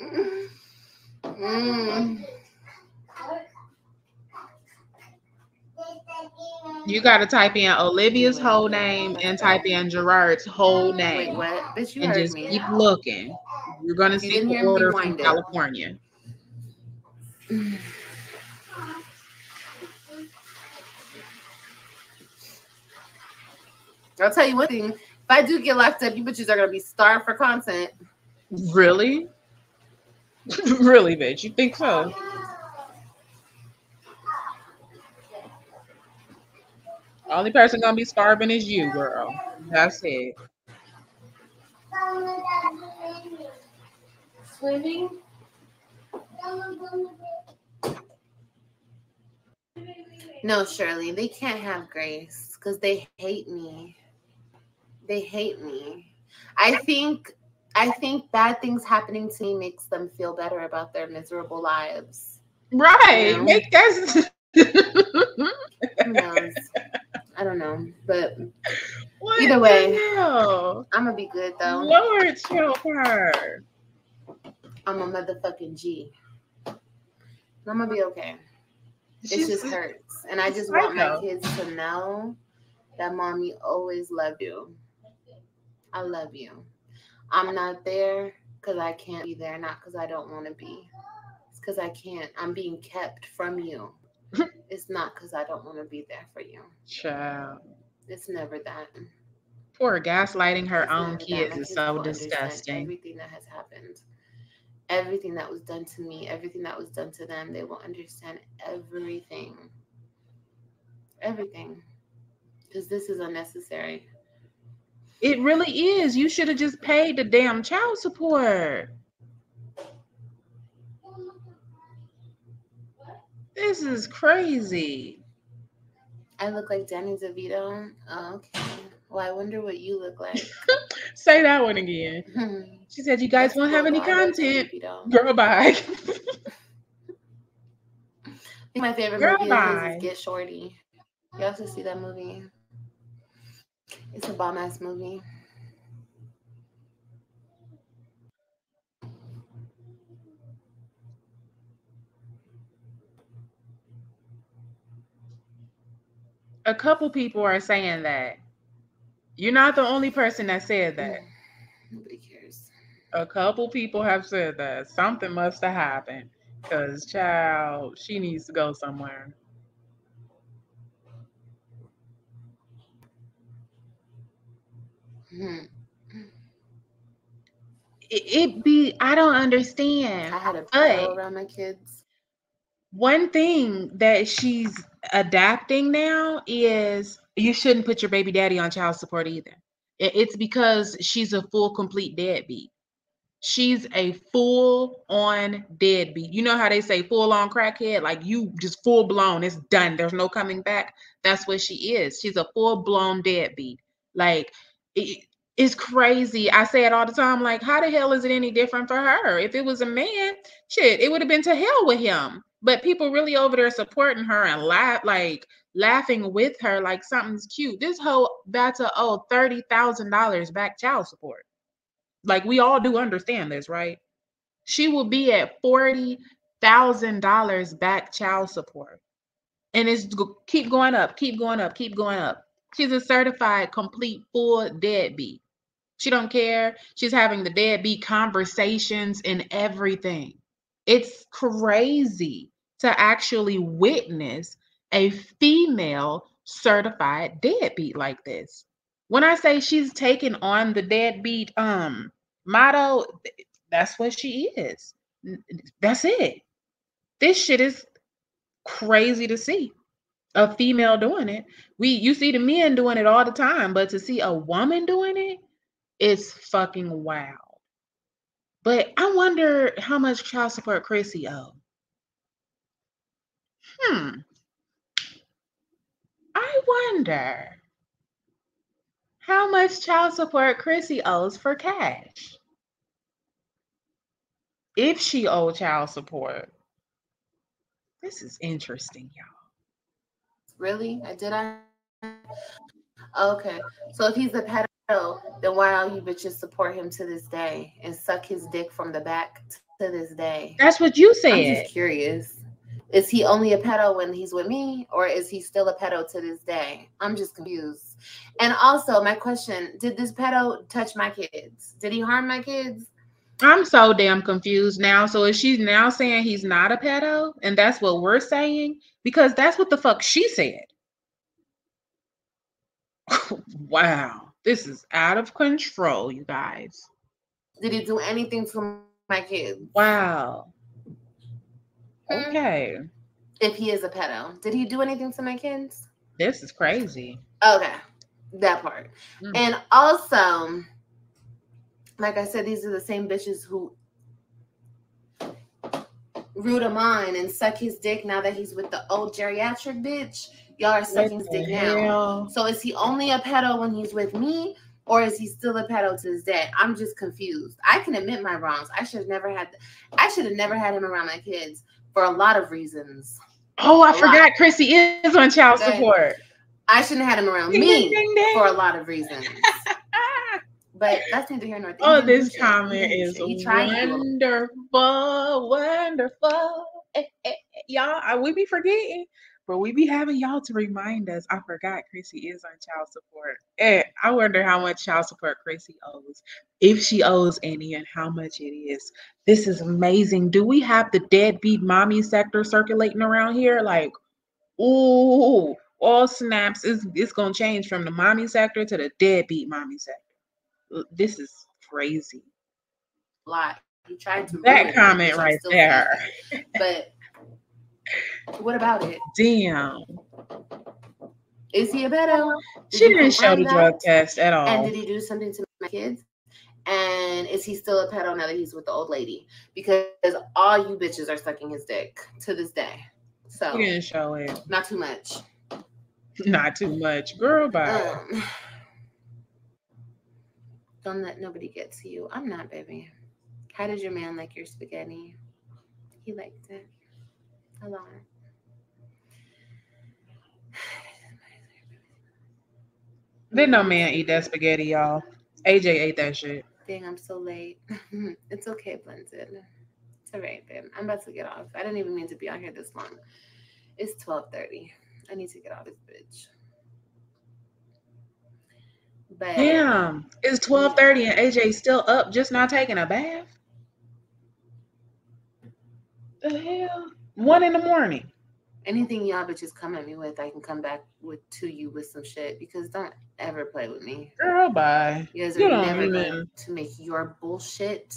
Speaker 2: Mm. You got to type in Olivia's whole name and type in Gerard's whole name.
Speaker 1: Wait, what? Bitch, you
Speaker 2: and just
Speaker 1: me.
Speaker 2: keep looking. You're gonna you see the order from California.
Speaker 1: I'll tell you one thing. If I do get locked up, you bitches are gonna be starved for content.
Speaker 2: Really? really, bitch? You think so? Only person gonna be starving is you, girl. That's it.
Speaker 1: Swimming? No, Shirley, they can't have grace because they hate me. They hate me. I think I think bad things happening to me makes them feel better about their miserable lives.
Speaker 2: Right. You know? Make that
Speaker 1: Who knows? I don't know. But what either way, I'm gonna be good though.
Speaker 2: Lord help her.
Speaker 1: I'm a motherfucking G. I'm gonna be okay. It just hurts. And I just want my kids to know that mommy always loved you. I love you. I'm not there because I can't be there, not because I don't want to be. It's because I can't. I'm being kept from you. it's not because I don't want to be there for you.
Speaker 2: Child.
Speaker 1: It's never that.
Speaker 2: Poor gaslighting her it's own kids is so disgusting.
Speaker 1: Everything that has happened everything that was done to me, everything that was done to them. They will understand everything. Everything. Because this is unnecessary.
Speaker 2: It really is. You should have just paid the damn child support. This is crazy.
Speaker 1: I look like Danny DeVito. Oh, okay. Well, I wonder what you look like.
Speaker 2: Say that one again. She said, "You guys won't have any content." Girl, bye.
Speaker 1: my favorite Girl, movie bye. is Get Shorty. You also see that movie? It's a bomb ass movie.
Speaker 2: A couple people are saying that. You're not the only person that said that.
Speaker 1: Nobody cares.
Speaker 2: A couple people have said that. Something must have happened. Because, child, she needs to go somewhere. It, it, be I don't understand.
Speaker 1: I had a pillow around my kids.
Speaker 2: One thing that she's adapting now is you shouldn't put your baby daddy on child support either. It's because she's a full, complete deadbeat. She's a full on deadbeat. You know how they say full on crackhead? Like you just full blown, it's done. There's no coming back. That's what she is. She's a full blown deadbeat. Like it, it's crazy. I say it all the time. Like, how the hell is it any different for her? If it was a man, shit, it would have been to hell with him. But people really over there supporting her and laugh like laughing with her like something's cute. This whole to owe oh, thirty thousand dollars back child support. Like we all do understand this, right? She will be at forty thousand dollars back child support, and it's keep going up, keep going up, keep going up. She's a certified complete full deadbeat. She don't care. She's having the deadbeat conversations and everything. It's crazy to actually witness a female certified deadbeat like this. When I say she's taking on the deadbeat um motto, that's what she is. That's it. This shit is crazy to see. A female doing it. We you see the men doing it all the time, but to see a woman doing it, it's fucking wild. But I wonder how much child support Chrissy owes. Hmm. I wonder how much child support Chrissy owes for cash. If she owed child support. This is interesting, y'all.
Speaker 1: Really? I did I Okay. So if he's a pedo, then why don't you bitches support him to this day and suck his dick from the back to this day?
Speaker 2: That's what you said.
Speaker 1: I'm just curious is he only a pedo when he's with me or is he still a pedo to this day i'm just confused and also my question did this pedo touch my kids did he harm my kids
Speaker 2: i'm so damn confused now. So is she now saying he's not a pedo? And that's what we're saying? Because that's what the fuck she said. Wow. This is out of control you guys.
Speaker 1: Did he do anything to my kids?
Speaker 2: Wow. Okay.
Speaker 1: If he is a pedo, did he do anything to my kids?
Speaker 2: This is crazy.
Speaker 1: Okay, that part. Mm. And also, like I said, these are the same bitches who root of mine and suck his dick now that he's with the old geriatric bitch. Y'all are sucking his dick now. So is he only a pedo when he's with me, or is he still a pedo to his dad? I'm just confused. I can admit my wrongs. I should have never had. I should have never had him around my kids for a lot of reasons.
Speaker 2: Oh, I
Speaker 1: A
Speaker 2: forgot
Speaker 1: lot.
Speaker 2: Chrissy is on child support.
Speaker 1: I shouldn't have had him around me for a lot of reasons. But that's neither here nor there.
Speaker 2: Oh,
Speaker 1: He didn't do
Speaker 2: this comment
Speaker 1: He didn't do
Speaker 2: is
Speaker 1: shit. He tried to.
Speaker 2: wonderful, wonderful. Eh, eh, eh, Y'all, I, we be forgetting, but we be having y'all to remind us. I forgot Chrissy is on child support. Eh, I wonder how much child support Chrissy owes, if she owes any, and how much it is. This is amazing. Do we have the deadbeat mommy sector circulating around here? Like, ooh, all snaps. It's, it's gonna change from the mommy sector to the deadbeat mommy sector. This is crazy.
Speaker 1: Lot. He tried to.
Speaker 2: That comment
Speaker 1: I'm
Speaker 2: right there.
Speaker 1: But what about it?
Speaker 2: Damn.
Speaker 1: Is he a pedo? Did
Speaker 2: She
Speaker 1: you
Speaker 2: didn't show the
Speaker 1: that?
Speaker 2: drug test at all.
Speaker 1: And did he do something to my kids? And is he still a pedo now that he's with the old lady? Because all you bitches are sucking his dick to this day. So
Speaker 2: She didn't show it.
Speaker 1: not too much.
Speaker 2: Not too much. Girl, bye.
Speaker 1: Um, don't let nobody get to you. I'm not, baby. How did your man like your spaghetti? He liked it a lot.
Speaker 2: Didn't no man eat that spaghetti, y'all. AJ ate that shit.
Speaker 1: Dang, I'm so late. it's okay, Blended. It's all right, babe. I'm about to get off. I didn't even mean to be on here this long. It's 12:30. I need to get off this bitch. But
Speaker 2: Damn. It's 12:30 and AJ still up just not taking a bath. The hell? One in the morning.
Speaker 1: anything y'all bitches come at me with, I can come back with to you with some shit because don't ever play with me.
Speaker 2: Girl, bye.
Speaker 1: You guys
Speaker 2: You
Speaker 1: are
Speaker 2: don't
Speaker 1: never going to make your bullshit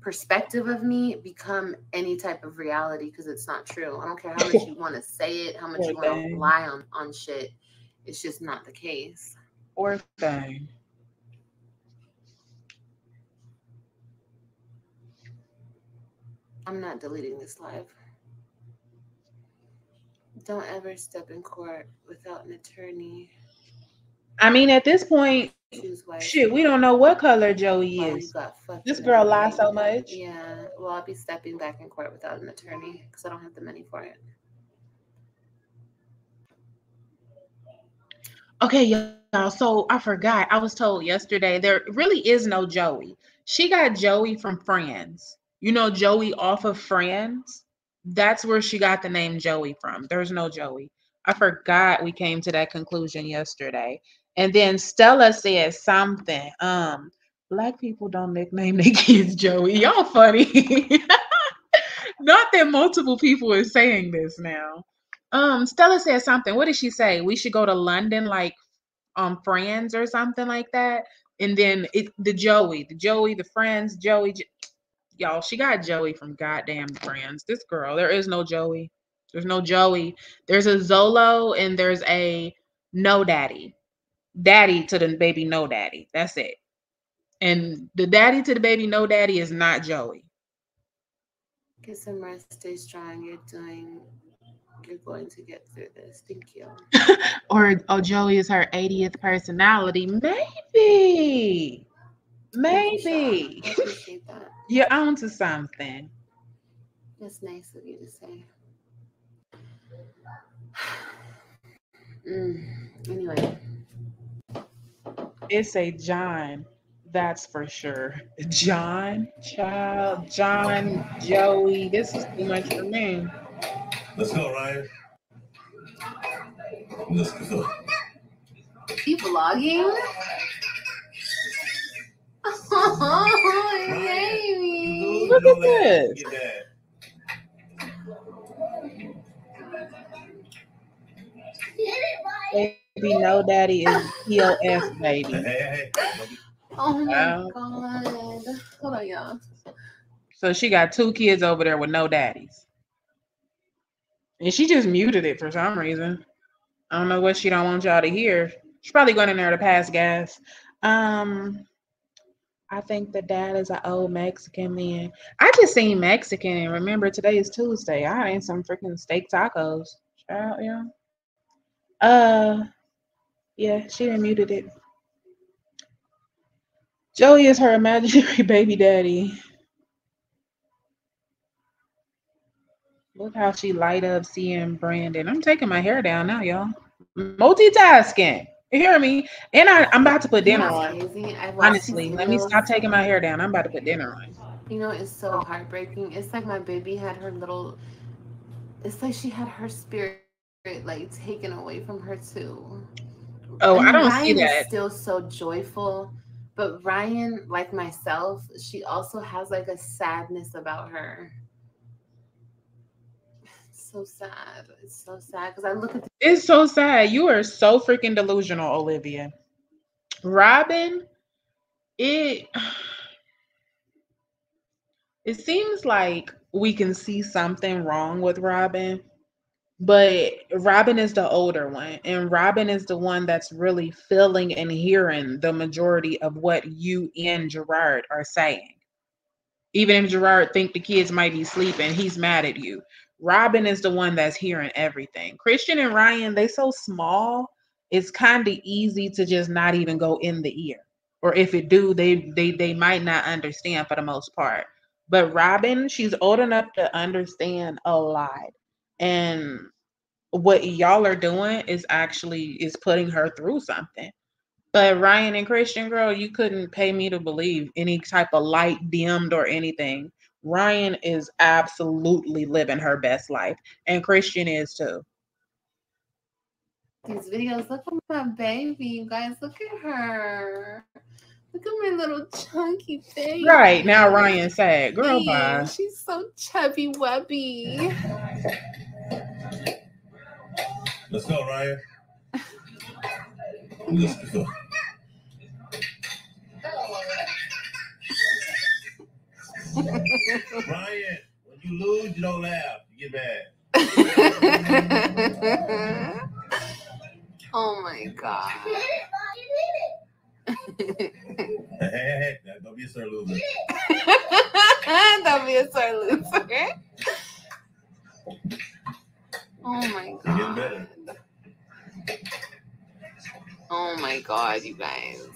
Speaker 1: perspective of me become any type of reality because it's not true. I don't care how much you want to say it, how much you want to lie on on shit. It's just not the case.
Speaker 2: Poor thing.
Speaker 1: I'm not deleting this live. Don't ever step in court without an attorney.
Speaker 2: I mean, at this point, shit, we don't know what color Joey
Speaker 1: oh, While
Speaker 2: is. This girl lies so much.
Speaker 1: Yeah, well, I'll be stepping back in court without an attorney because I don't have the money for it.
Speaker 2: Okay, y'all. So I forgot. I was told yesterday there really is no Joey. She got Joey from Friends. You know Joey off of Friends? That's where she got the name Joey from. There's no Joey. I forgot we came to that conclusion yesterday. And then Stella said something. Um, black people don't nickname their kids Joey. Y'all funny. Not that multiple people are saying this now. Um, Stella said something. What did she say? We should go to London, like um, friends or something like that. And then it the Joey, the Joey, the friends, Joey, y'all. She got Joey from goddamn friends. This girl, there is no Joey. There's no Joey. There's a Zolo and there's a no daddy, daddy to the baby no daddy. That's it. And the daddy to the baby no daddy is not Joey.
Speaker 1: Get some rest, stay strong. You're doing, you're going to get through this. Thank you.
Speaker 2: or oh Joey is her 80th personality. Maybe. Maybe.
Speaker 1: Sean. I appreciate that.
Speaker 2: You're onto something.
Speaker 1: That's nice of you to say. Mm, Anyway,
Speaker 2: It's a John. That's for sure. John, child, John, Joey. This is too much for me.
Speaker 4: Let's go, Ryan. Let's go.
Speaker 1: keep vlogging. Oh, baby.
Speaker 2: Look at this.
Speaker 4: That.
Speaker 2: Baby No Daddy is POS
Speaker 4: Hey,
Speaker 2: baby.
Speaker 4: hey, hey.
Speaker 1: Oh my
Speaker 2: Wow.
Speaker 1: god. Hold on, y'all.
Speaker 2: So she got two kids over there with no daddies. And she just muted it for some reason. I don't know what she don't want y'all to hear. She's probably going in there to pass gas. Um I think the dad is an old Mexican man. I just seen Mexican and remember today is Tuesday. I ain't some freaking steak tacos. Child, yeah. Uh yeah, she muted it. Joey is her imaginary baby daddy. Look how she light up seeing Brandon. I'm taking my hair down now, y'all. Multitasking. You hear me? And I, I'm about to put dinner on. Honestly, let me stop taking my hair down. I'm about to put dinner on.
Speaker 1: You know, it's so heartbreaking. It's like my baby had her little. It's like she had her spirit like taken away from her too.
Speaker 2: Oh, and I don't Ryan see that.
Speaker 1: still so joyful, but Ryan, like myself, she also has like a sadness about her so sad. It's so sad because I look at. The-
Speaker 2: it's so sad. You are so freaking delusional, Olivia. Robin, it. It seems like we can see something wrong with Robin, but Robin is the older one, and Robin is the one that's really feeling and hearing the majority of what you and Gerard are saying. Even if Gerard think the kids might be sleeping, he's mad at you. Robin is the one that's hearing everything. Christian and Ryan, they so small, it's kind of easy to just not even go in the ear. Or if it do, they they they might not understand for the most part. But Robin, she's old enough to understand a lot. And what y'all are doing is actually is putting her through something. But Ryan and Christian, girl, you couldn't pay me to believe any type of light dimmed or anything. Ryan is absolutely living her best life, and Christian is too.
Speaker 1: These videos, look at my baby, you guys. Look at her. Look at my little chunky face.
Speaker 2: Right now, Ryan said, "Girl, bye."
Speaker 1: She's so chubby wubby.
Speaker 4: Let's go, Ryan. Let's go. Ryan, when you lose, you don't laugh. You get mad.
Speaker 1: oh my god.
Speaker 4: hey, hey, hey, don't be a sore loser.
Speaker 1: don't be a sore loser. Oh my god.
Speaker 4: You're getting better.
Speaker 1: Oh my god, you guys.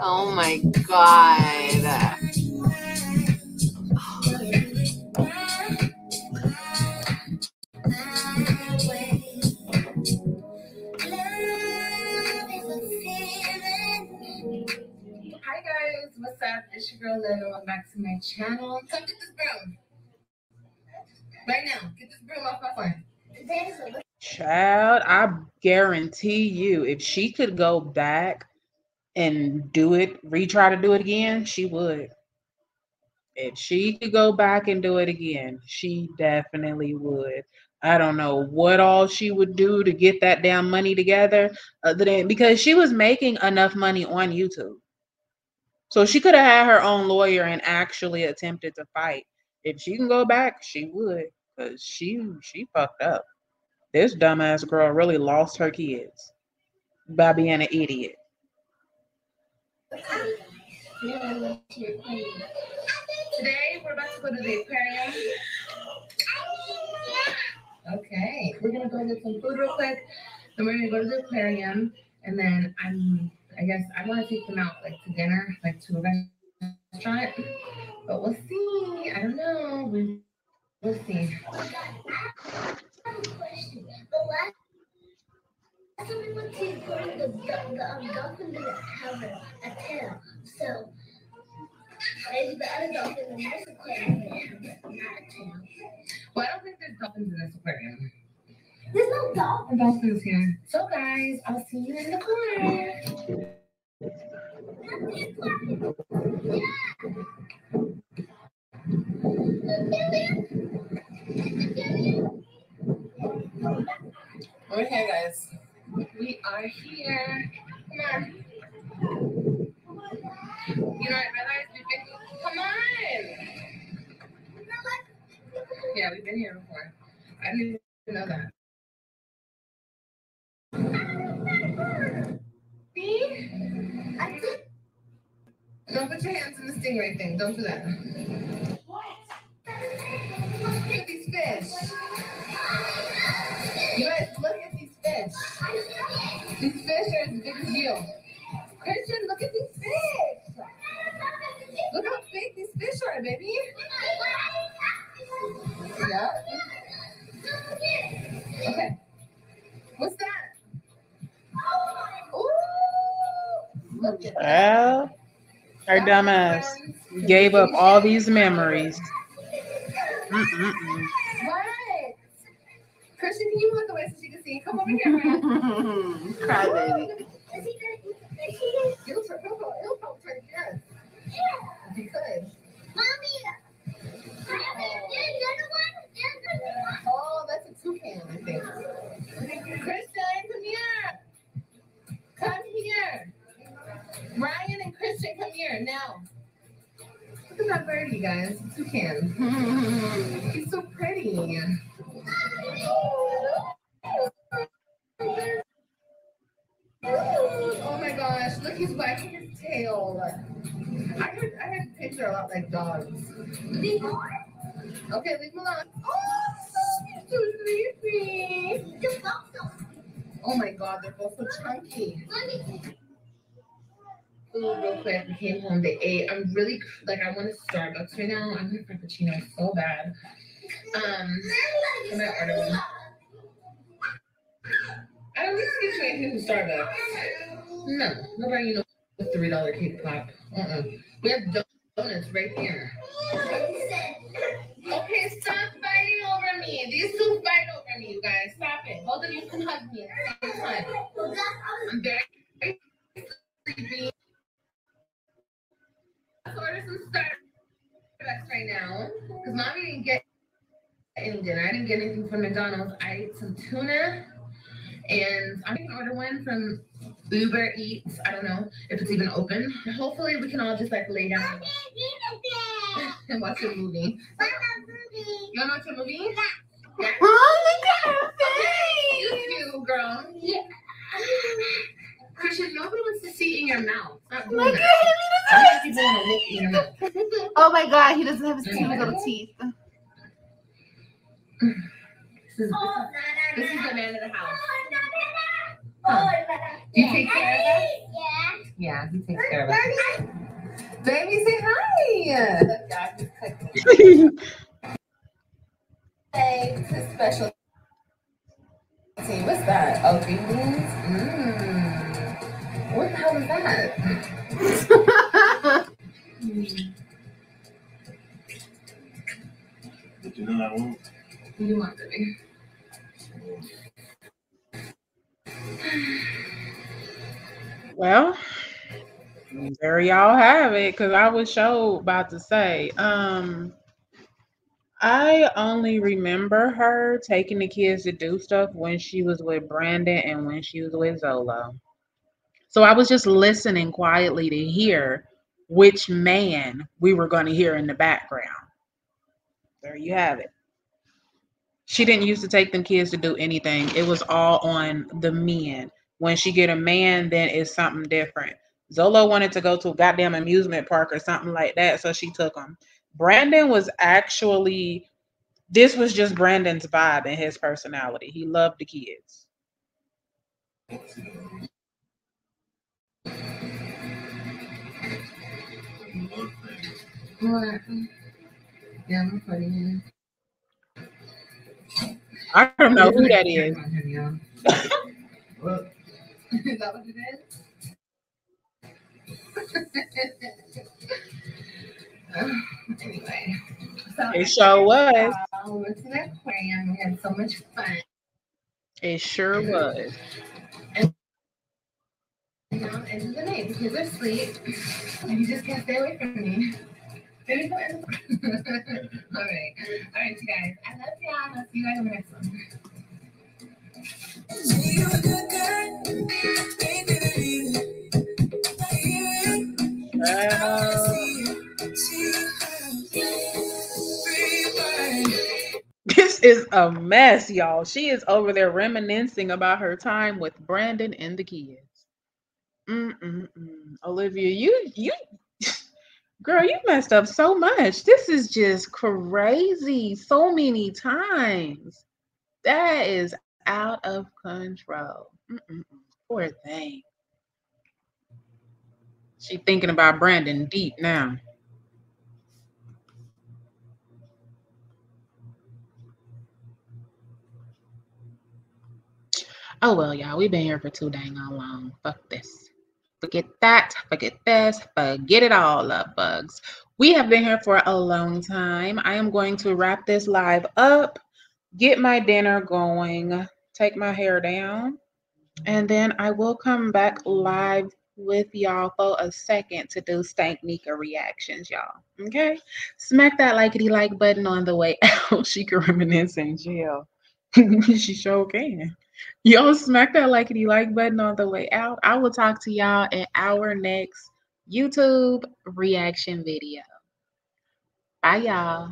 Speaker 4: Oh,
Speaker 1: my god.
Speaker 3: Hi guys, what's up? It's your girl Lynn. Welcome back to my channel. Come get this broom. Right now. Get this broom off my phone.
Speaker 2: Child, I guarantee you, if she could go back and do it, retry to do it again, she would. If she could go back and do it again, she definitely would. I don't know what all she would do to get that damn money together, other than because she was making enough money on YouTube. So she could have had her own lawyer and actually attempted to fight. If she can go back, she would, because she she fucked up. This dumbass girl really lost her kids by being an idiot.
Speaker 3: Today we're about to go to the aquarium. Okay, we're gonna go get some food real quick. Then we're gonna go to the aquarium, and then I'm. I guess I want to take them out like to dinner, like to a restaurant. But we'll see. I don't know. We, we'll see.
Speaker 5: So we went to the, the, the um, dolphin didn't have a, a tail. So maybe the other dolphin in this aquarium didn't have a tail.
Speaker 3: Well, I don't think there's dolphins in this aquarium.
Speaker 5: There's no dolphin.
Speaker 3: The dolphins here. So guys, I'll see you in the corner. We're Okay, guys. We are here. Come on. You know, I realized we've been. Come on! Yeah, we've been here before. I didn't even know that. See? Don't put your hands in the stingray thing. Don't do that. What? Look at these fish. Guys, look at these fish. These fish are as big as you. Christian, look at these fish. Look how big these fish are, baby. Yeah. Okay. What's that? Ooh.
Speaker 2: Well, her dumbass gave up all these memories. Mm-mm-mm.
Speaker 3: What? Christian, can you look away so she can see? Come over here, man.
Speaker 1: Cry baby.
Speaker 3: He'll try, he'll go, he'll go for yes. If he could. Oh, that's a toucan, I think. Christian, come here. Come here. Ryan and Christian, come here now. Look at that bird, you guys. Toucan. He's so pretty. He's wagging his tail. I heard, I heard a picture a lot like dogs. Okay, leave him alone. Oh, he's so sleepy. Oh my god, they're both so chunky. Food real quick. We came home. They ate. I'm really like I want a Starbucks right now. I want a frappuccino so bad. Um, I'm gonna order one. I to get you anything from Starbucks. No, nobody you know with three dollar cake pop. Uh uh We have donuts right here. Okay, stop fighting over me. These two fight over me, you guys. Stop it. Both of you can hug me the. I'm very sleepy. Let's order some Starbucks right now. Because mommy didn't get any dinner. I didn't get anything from McDonald's. I ate some tuna. And I'm gonna order one from Uber Eats. I don't know if it's even open. Hopefully we can all just like lay down and watch a movie. You wanna watch a movie? Yeah.
Speaker 1: Oh, look at her
Speaker 3: You do, girl.
Speaker 1: Yeah.
Speaker 3: Christian, nobody wants to see in your mouth.
Speaker 1: Look at
Speaker 3: that.
Speaker 1: him.
Speaker 3: I like people want to look in your mouth.
Speaker 1: Oh my god, he doesn't have his cute little teeth.
Speaker 3: This is, this is the man of the house. Huh. You take care of us? Yeah, he takes care of us. Baby, say hi. Look, God, he's cooking. Hey, it's a special. See, what's that? Oh, green beans? Mmm. What the hell is that?
Speaker 4: But you know I won't.
Speaker 3: You want baby?
Speaker 2: Well, there y'all have it. Because I was so about to say, um, I only remember her taking the kids to do stuff when she was with Brandon and when she was with Zolo. So I was just listening quietly to hear which man we were going to hear in the background. There you have it. She didn't used to take them kids to do anything. It was all on the men. When she get a man, then it's something different. Zolo wanted to go to a goddamn amusement park or something like that, so she took him. Brandon was actually this was just Brandon's vibe and his personality. He loved the kids.
Speaker 3: What? Yeah, I'm putting
Speaker 2: I don't know who that is.
Speaker 4: What?
Speaker 3: Is that what it is? anyway, so
Speaker 2: It sure was.
Speaker 3: uh, we went to the aquarium. We had so much fun.
Speaker 2: It sure was.
Speaker 3: And now I'm into the night. because kids are asleep, and you just can't stay away from me. Baby. All right, all right, you guys. I love y'all. I'll see you guys next one.
Speaker 2: This is a mess, y'all. She is over there reminiscing about her time with Brandon and the kids. Mm-mm-mm. Olivia, you you girl, you messed up so much. This is just crazy. So many times. That is out of control. Mm-mm-mm. Poor thing. She thinking about Brandon deep now. Oh well, y'all, we've been here for too dang long. Fuck this. Forget that. Forget this. Forget it all up, bugs. We have been here for a long time. I am going to wrap this live up, get my dinner going, take my hair down, and then I will come back live with y'all for a second to do Stank Nika reactions, y'all. Okay? Smack that likety like button on the way out. she can reminisce in jail. she sure can. Y'all smack that likety like button on the way out. I will talk to y'all in our next YouTube reaction video. Bye, y'all.